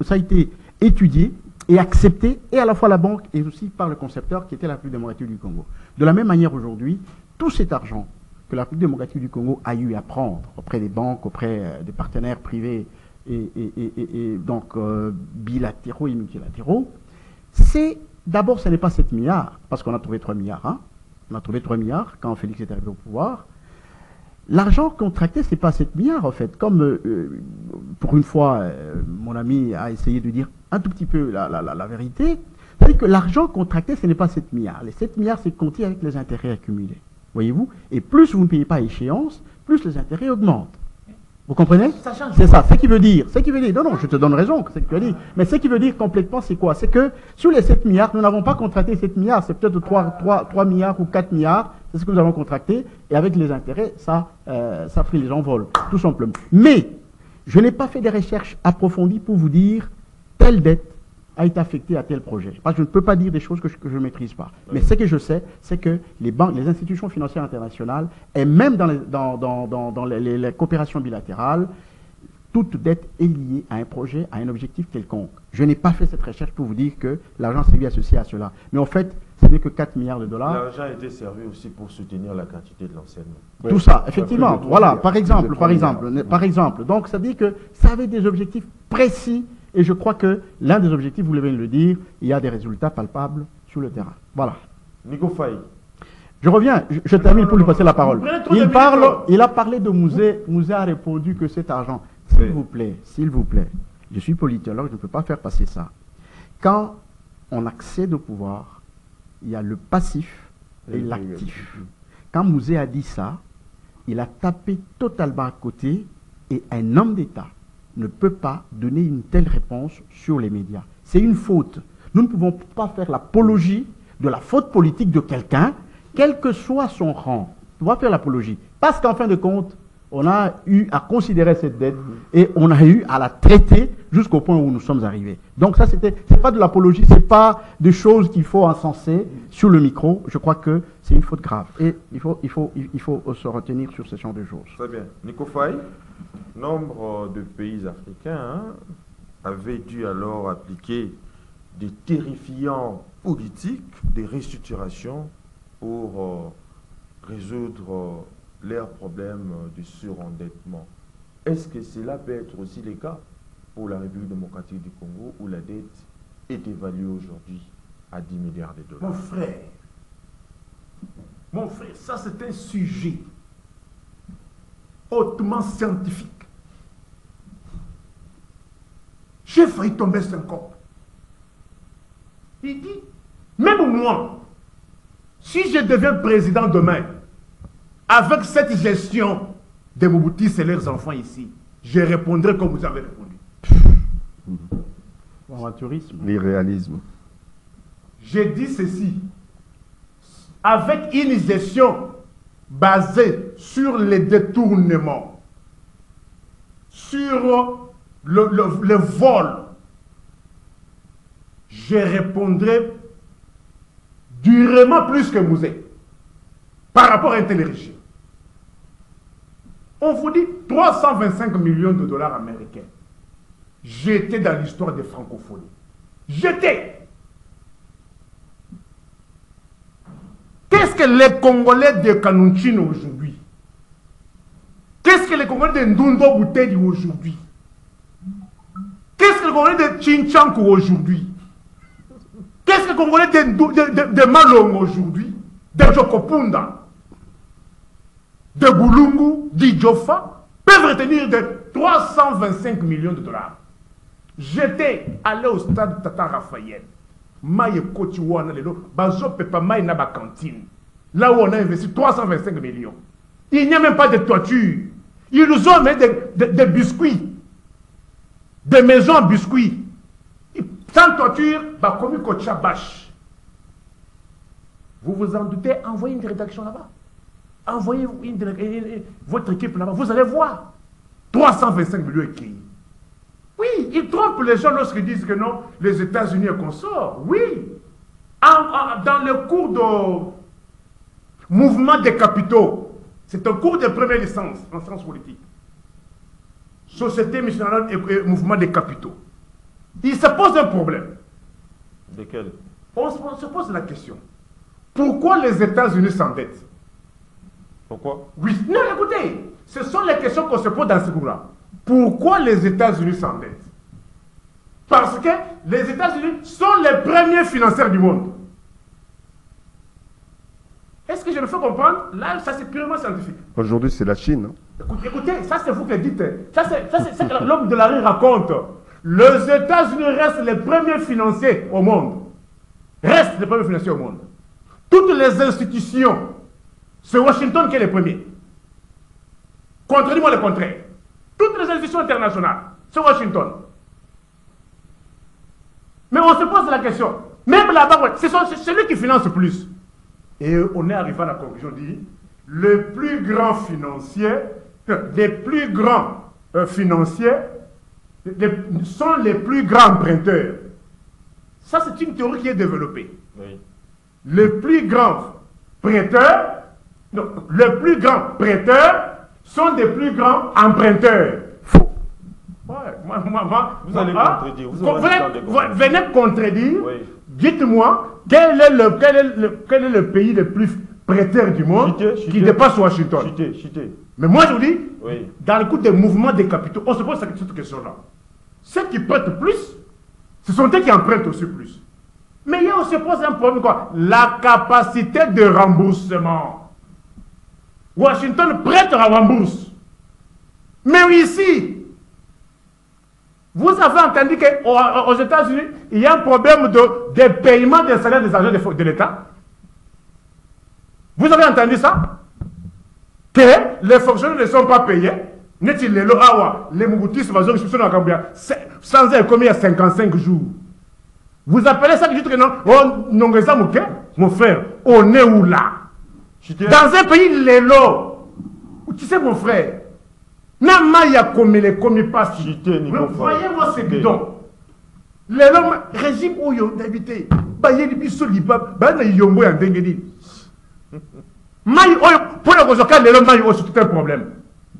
Speaker 3: ça a été étudié et accepté, et à la fois la banque et aussi par le concepteur qui était la République démocratique du Congo. De la même manière aujourd'hui, tout cet argent que la République démocratique du Congo a eu à prendre auprès des banques, auprès euh, des partenaires privés et, donc euh, bilatéraux et multilatéraux, c'est d'abord ce n'est pas 7 milliards, parce qu'on a trouvé 3 milliards. Hein. On a trouvé 3 milliards quand Félix est arrivé au pouvoir. L'argent contracté, ce n'est pas 7 milliards, en fait. Comme, euh, pour une fois, mon ami a essayé de dire un tout petit peu la, la vérité, c'est-à-dire que l'argent contracté, ce n'est pas 7 milliards. Les 7 milliards, c'est compté avec les intérêts accumulés. Voyez-vous Et plus vous ne payez pas échéance, plus les intérêts augmentent. Vous comprenez C'est ça. Ce qui veut dire, ce qui veut dire, non, non, je te donne raison, ce que tu as dit. Mais ce qui veut dire complètement, c'est quoi? C'est que sur les 7 milliards, nous n'avons pas contracté 7 milliards, c'est peut-être 3, 3, 3, milliards ou 4 milliards, c'est ce que nous avons contracté, et avec les intérêts, ça, euh, ça fait les envols, tout simplement. Mais, je n'ai pas fait des recherches approfondies pour vous dire, telle dette a été affecté à tel projet. Parce que je ne peux pas dire des choses que je ne maîtrise pas. Mais ce que je sais, c'est que les banques, les institutions financières internationales, et même dans les, dans, dans, dans, les, les coopérations bilatérales, toute dette est liée à un projet, à un objectif quelconque. Je n'ai pas fait cette recherche pour vous dire que l'argent servi à ceci, à cela. Mais en fait, ce n'est que 4 milliards de dollars.
Speaker 1: L'argent a été servi aussi pour soutenir la quantité de l'enseignement.
Speaker 3: Tout ça, effectivement. Voilà, par exemple, par exemple, par exemple. Donc, ça dit que ça avait des objectifs précis. Et je crois que l'un des objectifs, vous de le dire, il y a des résultats palpables sur le terrain. Voilà.
Speaker 1: Nico Faye.
Speaker 3: Je reviens, je, termine pour lui passer la parole. Il, parle, il a parlé de musée. Musée a répondu que cet argent, s'il vous plaît, s'il vous plaît, je suis politologue, je ne peux pas faire passer ça. Quand on accède au pouvoir, il y a le passif et l'actif. Quand Mouzé a dit ça, il a tapé totalement à côté et un homme d'État ne peut pas donner une telle réponse sur les médias. C'est une faute. Nous ne pouvons pas faire l'apologie de la faute politique de quelqu'un, quel que soit son rang. On va faire l'apologie. Parce qu'en fin de compte, on a eu à considérer cette dette et on a eu à la traiter jusqu'au point où nous sommes arrivés. Donc ça, c'était, c'est pas de l'apologie, c'est pas des choses qu'il faut encenser sur le micro. Je crois que c'est une faute grave et il faut, il faut, il faut se retenir sur ce genre de choses.
Speaker 1: Très bien. Nico Faye, nombre de pays africains hein, avaient dû alors appliquer des terrifiants politiques, des restructurations pour euh, résoudre euh, leurs problèmes de surendettement. Est-ce que cela peut être aussi le cas pour la République démocratique du Congo où la dette est évaluée aujourd'hui à 10 milliards de dollars?
Speaker 2: Mon frère, mon frère, ça c'est un sujet hautement scientifique. J'ai failli tomber cop. Il dit, même moi, si je deviens président demain, avec cette gestion des Mouboutis et leurs enfants ici, je répondrai comme vous avez répondu.
Speaker 4: L'irréalisme.
Speaker 2: J'ai dit ceci. Avec une gestion basée sur les détournements, sur le, vol, je répondrai durement plus que Mouzé par rapport à un tel régime. On vous dit 325 millions de dollars américains. J'étais dans l'histoire des francophonies. J'étais. Qu'est-ce que les Congolais de Kanouchine aujourd'hui? Qu'est-ce que les Congolais de Ndundo Bouteli aujourd'hui? Qu'est-ce que les Congolais de Chinchankou aujourd'hui? Qu'est-ce que les Congolais de, de, de, Malong aujourd'hui? De Jokopunda? De Boulungu, d'Idjofa, peuvent retenir de 325 millions de dollars. J'étais allé au stade Tata Raphaël. Maïe Kotiwana, Naba cantine. Là où on a investi 325 millions. Il n'y a même pas de toiture. Ils nous ont mis des, biscuits. Des maisons en biscuits. Sans toiture, bah, comme. Vous vous en doutez, envoyez une rédaction là-bas. Envoyez votre équipe là-bas, vous allez voir. 325 millions écrits. Oui, ils trompent les gens lorsqu'ils disent que non, les États-Unis consorts. Oui. dans le cours de mouvement des capitaux, c'est un cours de première licence en sciences politiques. Société missionnaire et, mouvement des capitaux. Il se pose un problème.
Speaker 1: De quel
Speaker 2: on se pose la question. Pourquoi les États-Unis s'endettent?
Speaker 1: Pourquoi
Speaker 2: Oui. Non, écoutez, ce sont les questions qu'on se pose dans ce cours-là. Pourquoi les États-Unis s'endettent? Parce que les États-Unis sont les premiers financiers du monde. Est-ce que je me fais comprendre? Là, ça c'est purement scientifique.
Speaker 4: Aujourd'hui, c'est la Chine.
Speaker 2: Hein. Écoutez, ça c'est vous qui le dites. Ça c'est que l'homme de la rue raconte. Les États-Unis restent les premiers financiers au monde. Restent les premiers financiers au monde. Toutes les institutions c'est Washington qui est le premier. Contredis-moi le contraire. Toutes les institutions internationales, c'est Washington. Mais on se pose la question. Même là-bas, c'est celui qui finance le plus. Et on est arrivé à la conclusion dit le plus grand financier, les plus grands euh, financiers sont les plus grands emprunteurs. Ça, c'est une théorie qui est développée.
Speaker 1: Oui.
Speaker 2: Les plus grands prêteurs, non, les plus grands prêteurs sont des plus grands emprunteurs.
Speaker 4: Faux.
Speaker 2: Ouais, moi, moi, moi,
Speaker 1: Vous allez
Speaker 2: moi,
Speaker 1: contredire, vous
Speaker 2: venez,
Speaker 1: contredire. Oui.
Speaker 2: Dites-moi, quel est, le, quel, est le, quel est le pays le plus prêteur du monde
Speaker 1: Chutez,
Speaker 2: qui dépasse Washington?
Speaker 1: Chutez.
Speaker 2: Mais moi, je vous dis,
Speaker 1: Oui.
Speaker 2: dans le coup des mouvements des capitaux, on se pose cette question-là. Ceux qui prêtent plus, ce sont eux qui empruntent aussi plus. Mais il y a aussi pose un problème quoi La capacité de remboursement. Washington prête à rembourse. Mais ici, vous avez entendu qu'aux États-Unis, il y a un problème de, de paiement des salaires des agents de, de l'État. Vous avez entendu ça? Que les fonctionnaires ne sont pas payés. Neti lelo awa, les Cambia, sans être commis à 55 jours? Vous appelez ça que dites que non, oh, mon frère, on est où là? Dans un pays lélo, tu sais mon frère, n'a ya comme les commis pas si.
Speaker 1: Chutez, Nico
Speaker 2: Voyez-moi ces
Speaker 1: Chutez.
Speaker 2: bidons. Lélo, régime où yo d'habiter, yé di biso liba, bah na yombo ya ndengedi. <laughs> Maï oyo, pour le Kozoka, lélo maï oyo, c'est tout un problème.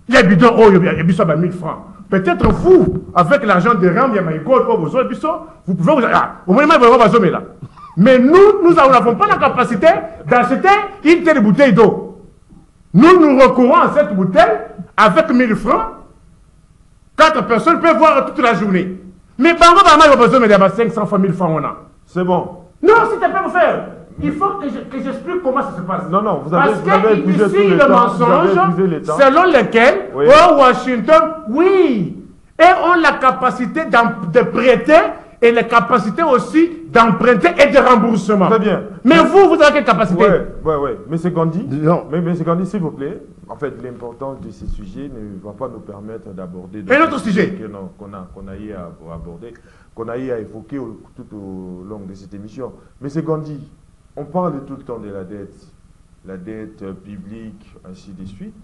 Speaker 2: Les bidons oyo, ya biso ba 1000 francs. Peut-être vous, avec l'argent de Ram, ya maïko, oyo, vous pouvez vous, ah, au moins, vous va zomé là. Mais nous, nous n'avons pas la capacité d'acheter une telle bouteille d'eau. Nous, nous recourons à cette bouteille avec 1000 francs. Quatre personnes peuvent boire toute la journée. Mais Bango Bama, il va besoin de 500 fois 1000 francs, on a.
Speaker 1: C'est bon.
Speaker 2: Non, te plaît, mon frère. Il faut que je- que j'explique comment ça se passe.
Speaker 1: Non, non, vous avez-
Speaker 2: Parce
Speaker 1: épuisé
Speaker 2: ici
Speaker 1: le
Speaker 2: mensonge selon lequel,
Speaker 1: Oui.
Speaker 2: au Washington, oui, et ont la capacité de prêter et la capacité aussi d'emprunter et de remboursement.
Speaker 1: Très bien.
Speaker 2: Mais vous, vous avez quelle capacité?
Speaker 1: Ouais, ouais, ouais. Mais c'est Gandhi.
Speaker 4: Non.
Speaker 1: Mais, c'est Gandhi, s'il vous plaît. En fait, l'importance de ces sujets ne va pas nous permettre d'aborder.
Speaker 2: Un autre sujet.
Speaker 1: que non, Qu'on a, qu'on a eu à aborder, qu'on a eu à évoquer au- tout au long de cette émission. Mais c'est Gandhi. On parle tout le temps de la dette, la dette publique, ainsi de suite.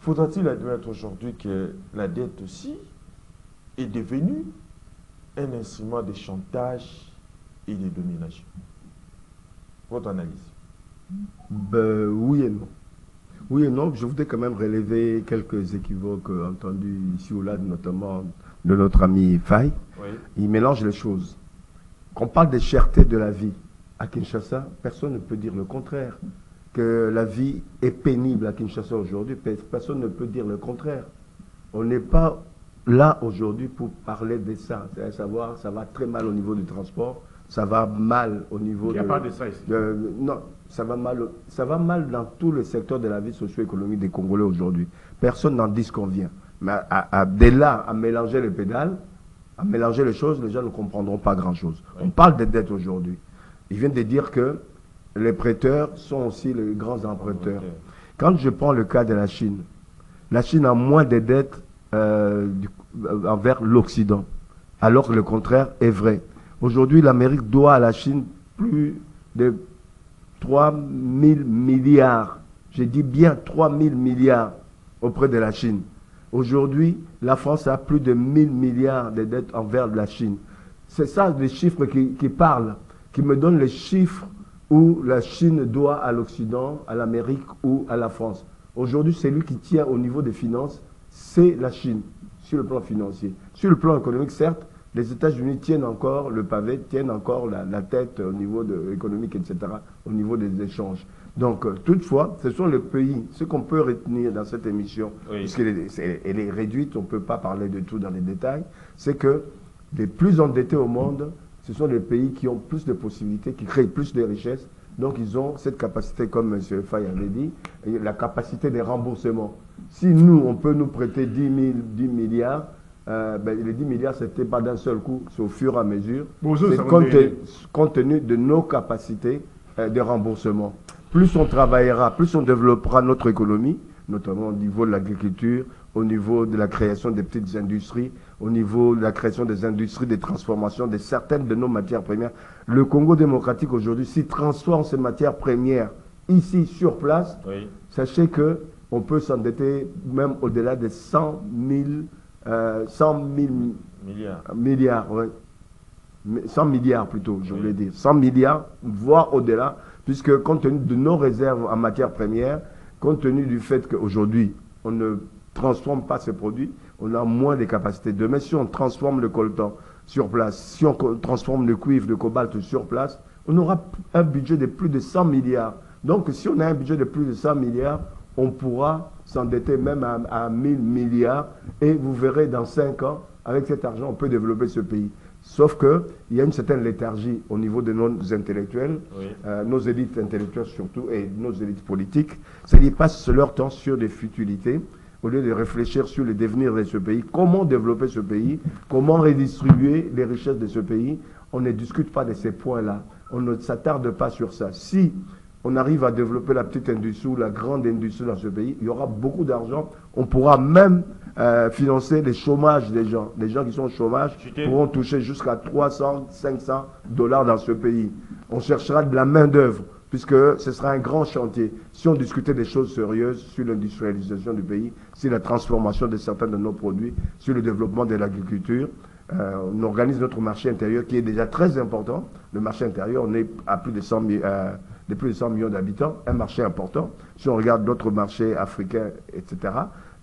Speaker 1: Faudra-t-il admettre aujourd'hui que la dette aussi est devenue un instrument de chantage et de domination Votre analyse
Speaker 4: Ben, oui et non. Oui et non, je voudrais quand même relever quelques équivoques euh, entendus ici ou là, notamment de notre ami Faye.
Speaker 1: Oui.
Speaker 4: Il mélange les choses. Qu'on parle des chertés de la vie à Kinshasa, personne ne peut dire le contraire. Que la vie est pénible à Kinshasa aujourd'hui, pe- personne ne peut dire le contraire. On n'est pas là aujourd'hui pour parler de ça. C'est à savoir, ça va très mal au niveau du transport, ça va mal au niveau
Speaker 2: Il n'y a pas de ça ici.
Speaker 4: de- non, ça va, mal, ça va mal dans tous les secteurs de la vie socio-économique des Congolais aujourd'hui. Personne n'en dit ce qu'on vient. Mais à, à- dès là, à mélanger les pédales, à mélanger les choses, les gens ne comprendront pas grand-chose. On parle des dettes aujourd'hui. Ils viennent de dire que les prêteurs sont aussi les grands emprunteurs. Quand je prends le cas de la Chine, la Chine a moins de dettes euh, euh, envers l'Occident, alors que le contraire est vrai. Aujourd'hui, l'Amérique doit à la Chine plus de 3 000 milliards. Je dis bien 3 000 milliards auprès de la Chine. Aujourd'hui, la France a plus de 1000 milliards de dettes envers la Chine. C'est ça les chiffres qui, qui qui me donnent les chiffres où la Chine doit à l'Occident, à l'Amérique ou à la France. Aujourd'hui, celui qui tient au niveau des finances, c'est la Chine, sur le plan financier. Sur le plan économique, certes, les États-Unis tiennent encore le pavé, tiennent encore la, la tête au niveau de, économique, etc., au niveau des échanges. Donc, euh, toutefois, ce sont les pays, ce qu'on peut retenir dans cette émission,
Speaker 1: Oui.
Speaker 4: puisqu'elle est, elle est réduite, on ne peut pas parler de tout dans les détails, c'est que les plus endettés au monde, ce sont les pays qui ont plus de possibilités, qui créent plus de richesses. Donc, ils ont cette capacité, comme M. Faye avait dit, la capacité de remboursement. Si nous, on peut nous prêter 10, 000, 10 milliards, euh, ben, les 10 milliards, ce n'était pas d'un seul coup, c'est au fur et à mesure.
Speaker 2: Bonjour,
Speaker 4: compte, compte tenu de nos capacités euh, de remboursement. Plus on travaillera, plus on développera notre économie, notamment au niveau de l'agriculture, au niveau de la création des petites industries, au niveau de la création des industries de transformation de certaines de nos matières premières. Le Congo démocratique aujourd'hui, s'il transforme ces matières premières ici sur place,
Speaker 1: Oui.
Speaker 4: sachez que on peut s'endetter même au-delà de 100 000, euh, 100 000
Speaker 1: Milliards.
Speaker 4: milliards. ouais. mais 100 milliards plutôt, je voulais dire. 100 milliards, voire au-delà, puisque compte tenu de nos réserves en matière première, compte tenu du fait qu'aujourd'hui, on ne transforme pas ces produits, on a moins de capacités. Demain, si on transforme le coltan sur place, si on transforme le cuivre, le cobalt sur place, on aura un budget de plus de 100 milliards. Donc, si on a un budget de plus de 100 milliards, on pourra s'endetter même à, à 1000 milliards et vous verrez dans 5 ans, avec cet argent, on peut développer ce pays. Sauf qu'il y a une certaine léthargie au niveau de nos intellectuels,
Speaker 1: Oui.
Speaker 4: euh, nos élites intellectuelles surtout, et nos élites politiques. C'est-à-dire qu'ils passent leur temps sur des futilités au lieu de réfléchir sur le devenir de ce pays, comment développer ce pays, comment redistribuer les richesses de ce pays. On ne discute pas de ces points-là. On ne s'attarde pas sur ça. Si on arrive à développer la petite industrie ou la grande industrie dans ce pays, il y aura beaucoup d'argent. On pourra même euh, financer le chômage des gens. Les gens qui sont au chômage pourront toucher jusqu'à 300, 500 dollars dans ce pays. On cherchera de la main-d'œuvre, puisque ce sera un grand chantier. Si on discutait des choses sérieuses sur l'industrialisation du pays, sur la transformation de certains de nos produits, sur le développement de l'agriculture, euh, on organise notre marché intérieur qui est déjà très important. Le marché intérieur, on est à plus de 100, mi- euh, de plus de 100 millions d'habitants, un marché important. Si on regarde d'autres marchés africains, etc.,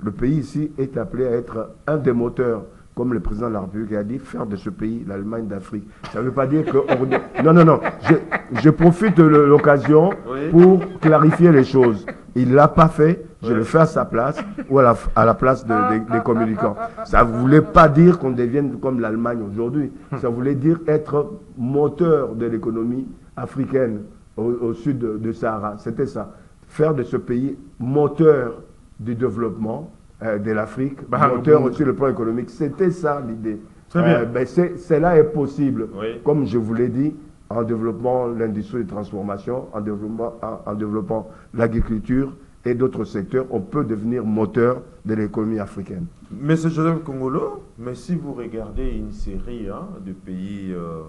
Speaker 4: le pays ici est appelé à être un des moteurs, comme le président de la République a dit, faire de ce pays l'Allemagne d'Afrique. Ça ne veut pas dire que... on- <laughs> Non, non, non. Je, je profite de l'occasion
Speaker 1: Oui.
Speaker 4: pour clarifier les choses. Il ne l'a pas fait, je
Speaker 1: Oui.
Speaker 4: le fais à sa place ou à la, à la place de- des- des communicants. Ça ne voulait pas dire qu'on devienne comme l'Allemagne aujourd'hui. Ça voulait dire être moteur de l'économie africaine au, au sud de Sahara. C'était ça. Faire de ce pays moteur du développement euh, de l'Afrique,
Speaker 5: Bah,
Speaker 4: moteur aussi le plan économique. C'était ça l'idée.
Speaker 5: Très bien.
Speaker 4: Euh, ben, cela est possible.
Speaker 1: Oui.
Speaker 4: Comme je vous l'ai dit, en développant l'industrie de transformation, en développant, en, en développant l'agriculture et d'autres secteurs, on peut devenir moteur de l'économie africaine.
Speaker 1: Monsieur Joseph Congolo, mais si vous regardez une série hein, de pays, euh,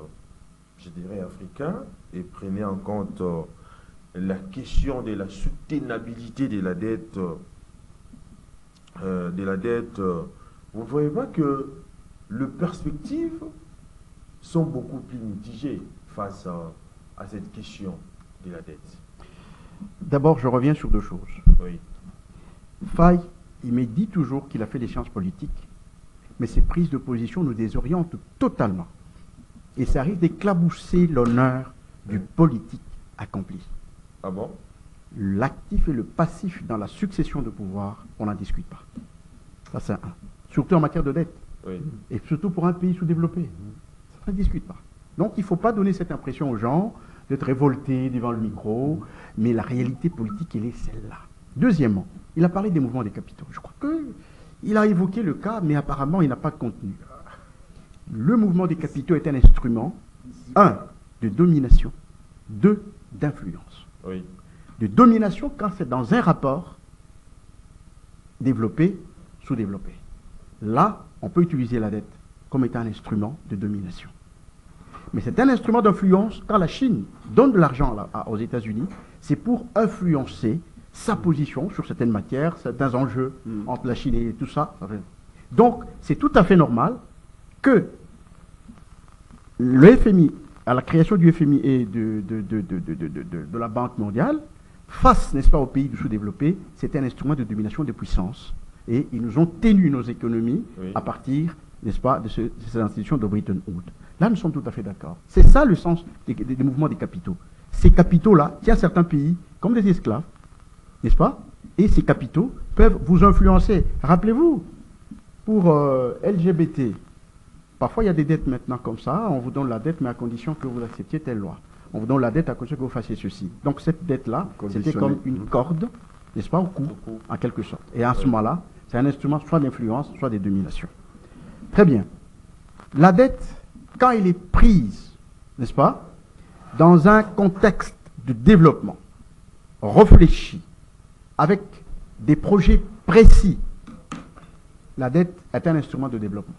Speaker 1: je dirais, africains, et prenez en compte euh, la question de la soutenabilité de la dette, euh, de la dette, euh, vous ne voyez pas que les perspectives sont beaucoup plus mitigées face à, à cette question de la dette?
Speaker 3: D'abord, je reviens sur deux choses.
Speaker 1: Oui.
Speaker 3: Faye, il me dit toujours qu'il a fait des sciences politiques, mais ses prises de position nous désorientent totalement. Et ça risque d'éclabousser l'honneur du politique accompli.
Speaker 1: Ah bon?
Speaker 3: L'actif et le passif dans la succession de pouvoir, on n'en discute pas. Ça, c'est un. Surtout en matière de dette.
Speaker 1: Oui.
Speaker 3: Et surtout pour un pays sous-développé. Ça ne discute pas. Donc il ne faut pas donner cette impression aux gens d'être révoltés devant le micro, mais la réalité politique, elle est celle-là. Deuxièmement, il a parlé des mouvements des capitaux. Je crois qu'il a évoqué le cas, mais apparemment il n'a pas de contenu. Le mouvement des capitaux est un instrument, un, de domination, deux, d'influence.
Speaker 1: Oui.
Speaker 3: De domination quand c'est dans un rapport développé, sous-développé. Là, on peut utiliser la dette comme étant un instrument de domination. Mais c'est un instrument d'influence quand la Chine donne de l'argent aux États-Unis, c'est pour influencer sa position sur certaines matières, certains enjeux entre la Chine et tout ça. Donc, c'est tout à fait normal que le FMI, à la création du FMI et de, de, de, de, la Banque mondiale, face, n'est-ce pas, aux pays sous-développés, c'était un instrument de domination des puissances. Et ils nous ont tenu nos économies
Speaker 1: Oui.
Speaker 3: à partir, n'est-ce pas, de, ce- de ces institutions de Bretton Woods. Là, nous sommes tout à fait d'accord. C'est ça le sens des, des- des mouvements des capitaux. Ces capitaux-là tiennent certains pays comme des esclaves, n'est-ce pas Et ces capitaux peuvent vous influencer. Rappelez-vous, pour euh, LGBT, parfois il y a des dettes maintenant comme ça, on vous donne la dette, mais à condition que vous acceptiez telle loi. On vous donne la dette à condition que vous fassiez ceci. Donc cette dette-là, c'était comme une corde, n'est-ce pas, au cou,
Speaker 1: Au cou.
Speaker 3: en quelque sorte. Et à ce moment-là, c'est un instrument soit d'influence, soit de domination. Très bien. La dette, quand elle est prise, n'est-ce pas, dans un contexte de développement, réfléchi, avec des projets précis, la dette est un instrument de développement.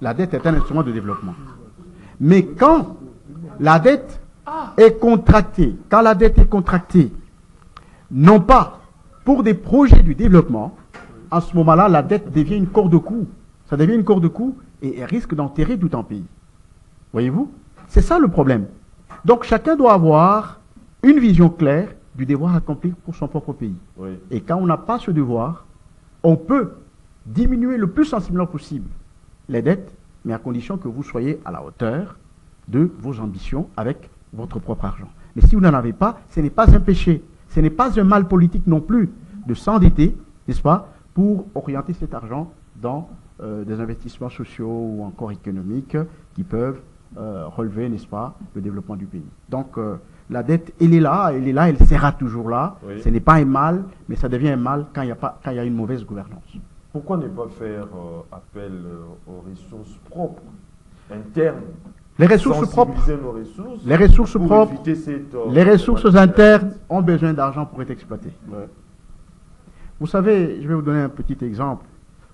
Speaker 3: La dette est un instrument de développement. Mais quand la dette est contractée, quand la dette est contractée, non pas pour des projets du développement, à ce moment-là, la dette devient une corde de cou. Ça devient une corde de cou et elle risque d'enterrer tout un pays. Voyez-vous? C'est ça le problème. Donc chacun doit avoir une vision claire du devoir accompli pour son propre pays.
Speaker 1: Oui.
Speaker 3: Et quand on n'a pas ce devoir, on peut diminuer le plus sensiblement possible les dettes, mais à condition que vous soyez à la hauteur de vos ambitions avec votre propre argent. Mais si vous n'en avez pas, ce n'est pas un péché, ce n'est pas un mal politique non plus de s'endetter, n'est-ce pas, pour orienter cet argent dans euh, des investissements sociaux ou encore économiques qui peuvent euh, relever, n'est-ce pas, le développement du pays. Donc euh, la dette, elle est là, elle est là, elle sera toujours là.
Speaker 1: Oui.
Speaker 3: Ce n'est pas un mal, mais ça devient un mal quand il y a pas, quand il y a une mauvaise gouvernance.
Speaker 1: Pourquoi ne pas faire euh, appel euh, aux ressources propres, internes?
Speaker 3: Les ressources propres,
Speaker 1: ressources
Speaker 3: les ressources propres,
Speaker 1: cette, euh,
Speaker 3: les ressources internes ont besoin d'argent pour être exploitées.
Speaker 4: Ouais.
Speaker 3: Vous savez, je vais vous donner un petit exemple.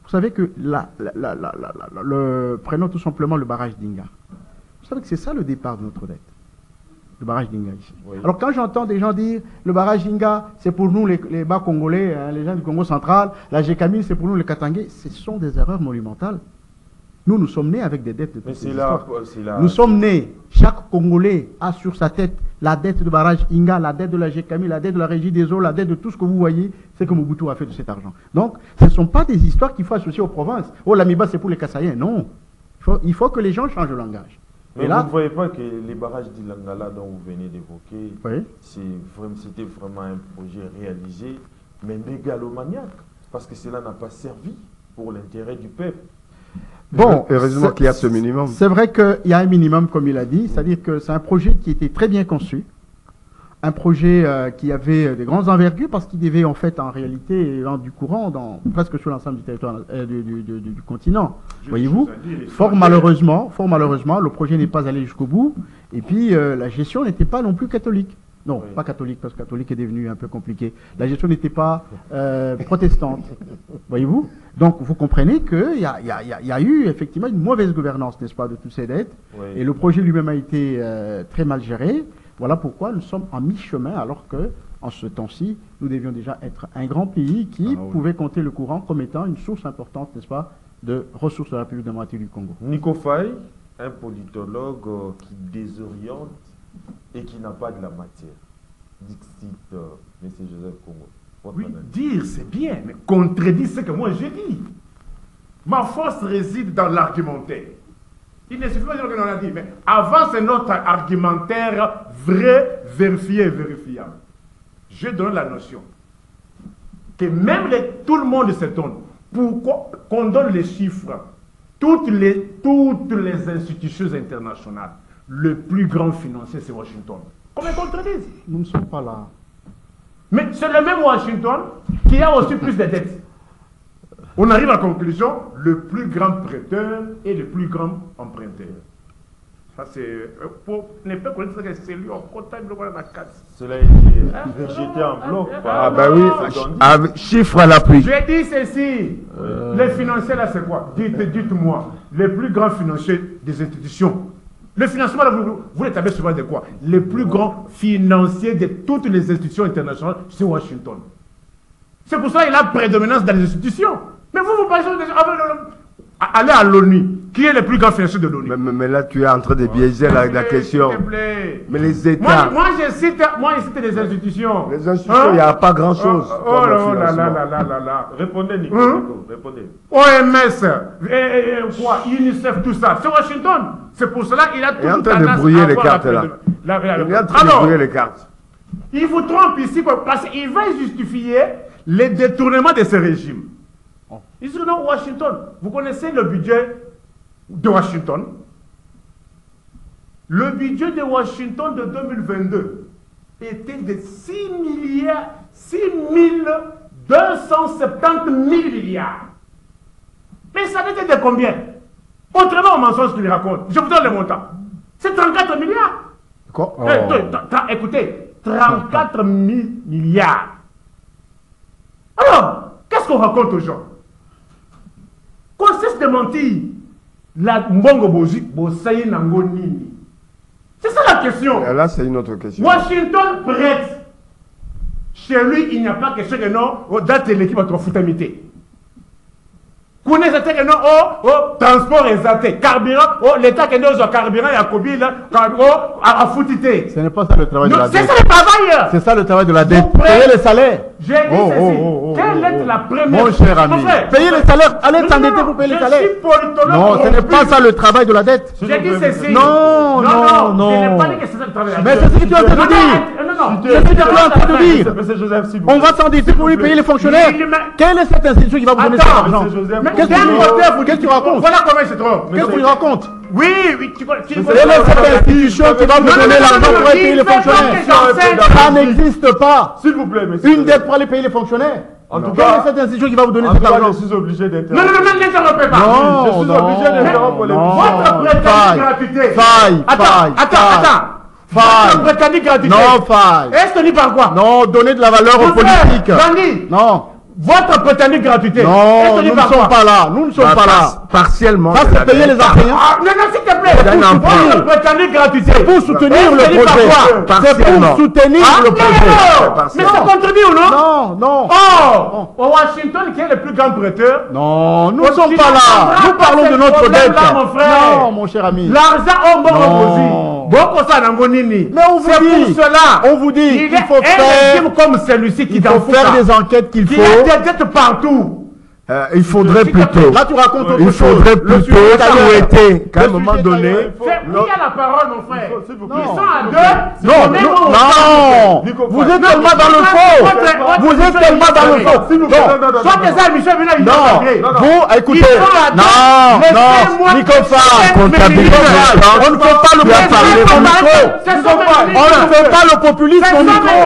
Speaker 3: Vous savez que la, la- la- la- la- la- le, prenons tout simplement le barrage d'Inga. Vous savez que c'est ça le départ de notre dette. Le barrage d'Inga ici.
Speaker 1: Oui.
Speaker 3: Alors quand j'entends des gens dire le barrage d'Inga, c'est pour nous les, les bas congolais, hein, les gens du Congo central, la GKMI, c'est pour nous les Katangais, ce sont des erreurs monumentales. Nous, nous sommes nés avec des dettes de
Speaker 1: Mais
Speaker 3: toutes ces
Speaker 1: là.
Speaker 3: Nous sommes nés, chaque Congolais a sur sa tête la dette du barrage Inga, la dette de la GKMI, la dette de la régie des eaux, la dette de tout ce que vous voyez, c'est que Mobutu a fait de cet argent. Donc, ce ne sont pas des histoires qu'il faut associer aux provinces. Oh, l'Amiba, c'est pour les Kassaïens. Non. Il faut, il faut que les gens changent de langage.
Speaker 1: Mais
Speaker 3: là,
Speaker 1: vous ne voyez pas que les barrages d'Ilangala dont vous venez d'évoquer,
Speaker 3: Oui.
Speaker 1: c'est vraiment- c'était vraiment un projet réalisé, mais mégalomaniaque, parce que cela n'a pas servi pour l'intérêt du peuple.
Speaker 3: Bon,
Speaker 4: Heureusement qu'il y a ce minimum.
Speaker 3: C'est vrai qu'il y a un minimum, comme il a dit, c'est-à-dire que c'est un projet qui était très bien conçu, un projet euh, qui avait des grandes envergures parce qu'il devait en fait en réalité rendre du courant dans presque sur l'ensemble du territoire euh, du, du- du- du continent. Voyez-vous? Fort malheureusement, fort malheureusement, le projet n'est pas allé jusqu'au bout et puis euh, la gestion n'était pas non plus catholique. Non,
Speaker 1: Oui.
Speaker 3: pas catholique parce que catholique est devenu un peu compliqué. La gestion n'était pas protestante. Voyez-vous? Donc vous comprenez qu'il y y a- y eu effectivement une mauvaise gouvernance, n'est-ce pas, de toutes ces dettes.
Speaker 1: Oui.
Speaker 3: Et le projet lui-même a été très mal géré. Voilà pourquoi nous sommes en mi-chemin, alors que en ce temps-ci, nous devions déjà être un grand pays qui
Speaker 6: Ah oui.
Speaker 3: pouvait compter le courant comme étant une source importante, n'est-ce pas, de ressources de la République démocratique du Congo.
Speaker 1: Nico Faye, un politologue euh, qui désoriente et qui n'a pas de la matière. Dixit, euh, M. Joseph Congo. Votre
Speaker 2: Oui, dire c'est bien, mais contredire ce que moi j'ai dit. Ma force réside dans l'argumentaire. Il ne suffit pas de dire que l'on a dit, mais avant c'est notre argumentaire vrai, vérifié et vérifiable. Je donne la notion que même les- tout le monde s'étonne. Pourquoi qu'on donne les chiffres? Toutes les, toutes les institutions internationales, le plus grand financier c'est Washington. Comment ils contredisent
Speaker 3: Nous ne sommes pas là.
Speaker 2: mais c'est le même Washington qui a aussi plus de dettes. On arrive à la conclusion, le plus grand prêteur et le plus grand emprunteur. Ça, c'est. euh, Pour ne pas connaître que c'est lui, on comptable, voilà la casse.
Speaker 1: Cela a été rejeté en bloc par
Speaker 4: Ah ben oui, avec chiffre à l'appui.
Speaker 2: J'ai dit ceci. Les financiers, là, c'est quoi? Dites, dites-moi. Les plus grands financiers des institutions. Le financement, là, vous, vous l'établissez souvent de quoi? Les plus grands financiers de toutes les institutions internationales, c'est Washington. C'est pour ça qu'il a prédominance dans les institutions. Mais vous, vous parlez de... ah, non. Allez à l'ONU. Qui est le plus grand financier de l'ONU
Speaker 4: Mais, mais- mais là, tu es en train de biaiser la, la question.
Speaker 2: S'il te plaît.
Speaker 4: Mais les
Speaker 2: Moi,
Speaker 4: États,
Speaker 2: moi, je cite, moi, je cite les institutions.
Speaker 4: les institutions, il n'y a pas grand-chose.
Speaker 2: Oh,
Speaker 4: comme
Speaker 2: oh là là là là là là.
Speaker 1: Répondez, Nico.
Speaker 2: Hein?
Speaker 1: Nico, répondez.
Speaker 2: OMS, et, et- et quoi, UNICEF, tout ça, c'est Washington. C'est pour cela qu'il a
Speaker 4: Il est
Speaker 2: toujours
Speaker 4: en train de brouiller les cartes, là.
Speaker 2: la- la-
Speaker 4: Il est en train de brouiller les cartes.
Speaker 2: il vous trompe ici parce qu'il va justifier les détournements de ce régime. Il dit non, Washington, vous connaissez le budget de Washington? Le budget de Washington de 2022 était de 6 milliards, 6 270 000 milliards. Mais ça était de combien? Autrement au mensonge qu'il raconte. Je vous donne le montant. C'est 34 milliards.
Speaker 4: Quoi?
Speaker 2: Eh, t- écoutez, 34 000 milliards. Alors, qu'est-ce qu'on raconte aux gens? Qu'on cesse de mentir. La mbongo bozi, bosayi nango nini? C'est ça la question.
Speaker 4: Et Là, c'est une autre question.
Speaker 2: Washington prête. Chez lui, il n'y a pas question que non, oh, date l'équipe à ton foutamité. Kuna eza te kende o o transport eza te carburant o l'état kende ozwa carburant ya kobila o a- afuti te
Speaker 3: Ce n'est pas ça le travail de
Speaker 2: Non,
Speaker 3: la
Speaker 2: c'est
Speaker 3: dette.
Speaker 2: ça le travail
Speaker 3: C'est ça le travail de la dette. Payer les salaires.
Speaker 2: j'ai dit
Speaker 3: Oh,
Speaker 2: ceci
Speaker 3: oh, oh, oh,
Speaker 2: quelle
Speaker 3: oh,
Speaker 2: est
Speaker 3: oh.
Speaker 2: la première
Speaker 3: Mon cher ami, payer les salaires. Allez
Speaker 2: Non,
Speaker 3: t'endetter
Speaker 2: non,
Speaker 3: pour payer les
Speaker 2: je
Speaker 3: salaires. Non, ce n'est pas ça le travail de la dette.
Speaker 2: J'ai dit ceci.
Speaker 3: Non, non,
Speaker 2: Je n'ai
Speaker 3: non.
Speaker 2: pas dit que c'est ça le travail.
Speaker 3: Mais c'est ce que tu es en C'est que tu es en train de dire. On va s'endetter pour lui payer les fonctionnaires. Quelle est cette institution qui va vous donner cet argent Qu'est-ce tu racontes
Speaker 2: Voilà comment il se trompe.
Speaker 3: Qu'est-ce qu'il raconte
Speaker 2: Oui, oui, tu, tu
Speaker 3: Quelle est cette institution qui va vous donner l'argent pour payer les fonctionnaires. Ça n'existe pas.
Speaker 1: S'il vous plaît, monsieur.
Speaker 3: Une dette pour aller payer les fonctionnaires.
Speaker 1: En tout
Speaker 3: Quelle
Speaker 1: cas-
Speaker 3: est cette institution qui va vous donner cet argent
Speaker 1: je suis obligé
Speaker 2: Non, non,
Speaker 1: d'interrompre.
Speaker 2: non, non, n'interrompez pas.
Speaker 3: Non,
Speaker 1: je suis obligé d'interrompre.
Speaker 2: Votre prétendue
Speaker 3: Faille.
Speaker 2: gratuité.
Speaker 3: Faille,
Speaker 2: Attends,
Speaker 3: faille,
Speaker 2: attends, attends.
Speaker 3: Faille.
Speaker 2: Votre prétendue gratuité.
Speaker 3: Non, faille.
Speaker 2: Est-ce que dit par quoi?
Speaker 3: Non, donner de la valeur aux politiques. Non,
Speaker 2: votre prétendue gratuité.
Speaker 3: Non, nous ne sommes pas là. Nous ne sommes pas là.
Speaker 4: Partiellement.
Speaker 3: Ça, c'est payer les enseignants.
Speaker 2: Ah, non, non, s'il te plaît. Votre prétendue gratuité.
Speaker 3: Pour soutenir le projet. C'est
Speaker 4: Partiellement.
Speaker 3: pour soutenir
Speaker 2: Ah,
Speaker 3: le
Speaker 2: non,
Speaker 3: projet.
Speaker 2: non. Mais ça contribue ou non?
Speaker 3: Non, non.
Speaker 2: Oh, au Washington, qui est le plus grand prêteur,
Speaker 3: Non, nous ne sommes pas
Speaker 2: on
Speaker 3: là. Nous parlons de notre dette.
Speaker 2: mon frère.
Speaker 3: Non, mon cher ami.
Speaker 2: l'argent au
Speaker 3: Non.
Speaker 2: Mbokozi. Nango nini.
Speaker 3: Mais on vous dit,
Speaker 2: cela.
Speaker 3: on vous dit
Speaker 2: il
Speaker 3: faut faire-
Speaker 2: comme celui-ci qui
Speaker 3: Il faut faire des enquêtes qu'il
Speaker 2: Qui
Speaker 3: faut.
Speaker 2: a des dettes partout.
Speaker 4: Euh, il faudrait plutôt.
Speaker 3: Là, tu racontes autre
Speaker 4: Il
Speaker 3: chose.
Speaker 4: faudrait
Speaker 3: Le
Speaker 4: plutôt souhaiter qu'à un moment donné.
Speaker 2: Fais qui a la parole, mon frère? Ils sont à deux.
Speaker 3: Non, non, non. Vous êtes tellement dans le faux. Vous êtes tellement dans le faux. Non.
Speaker 1: non, non, non,
Speaker 2: Soit tes amis, soit venus, ils
Speaker 3: Non, vous, écoutez, non, non,
Speaker 2: Laissez-moi
Speaker 3: Nico
Speaker 2: te
Speaker 3: Faye,
Speaker 2: faire
Speaker 4: comptabilité,
Speaker 3: on ne fait pas le populisme au micro.
Speaker 2: Ça,
Speaker 3: On ne fait pas le populisme au
Speaker 2: C'est ça,
Speaker 3: micro.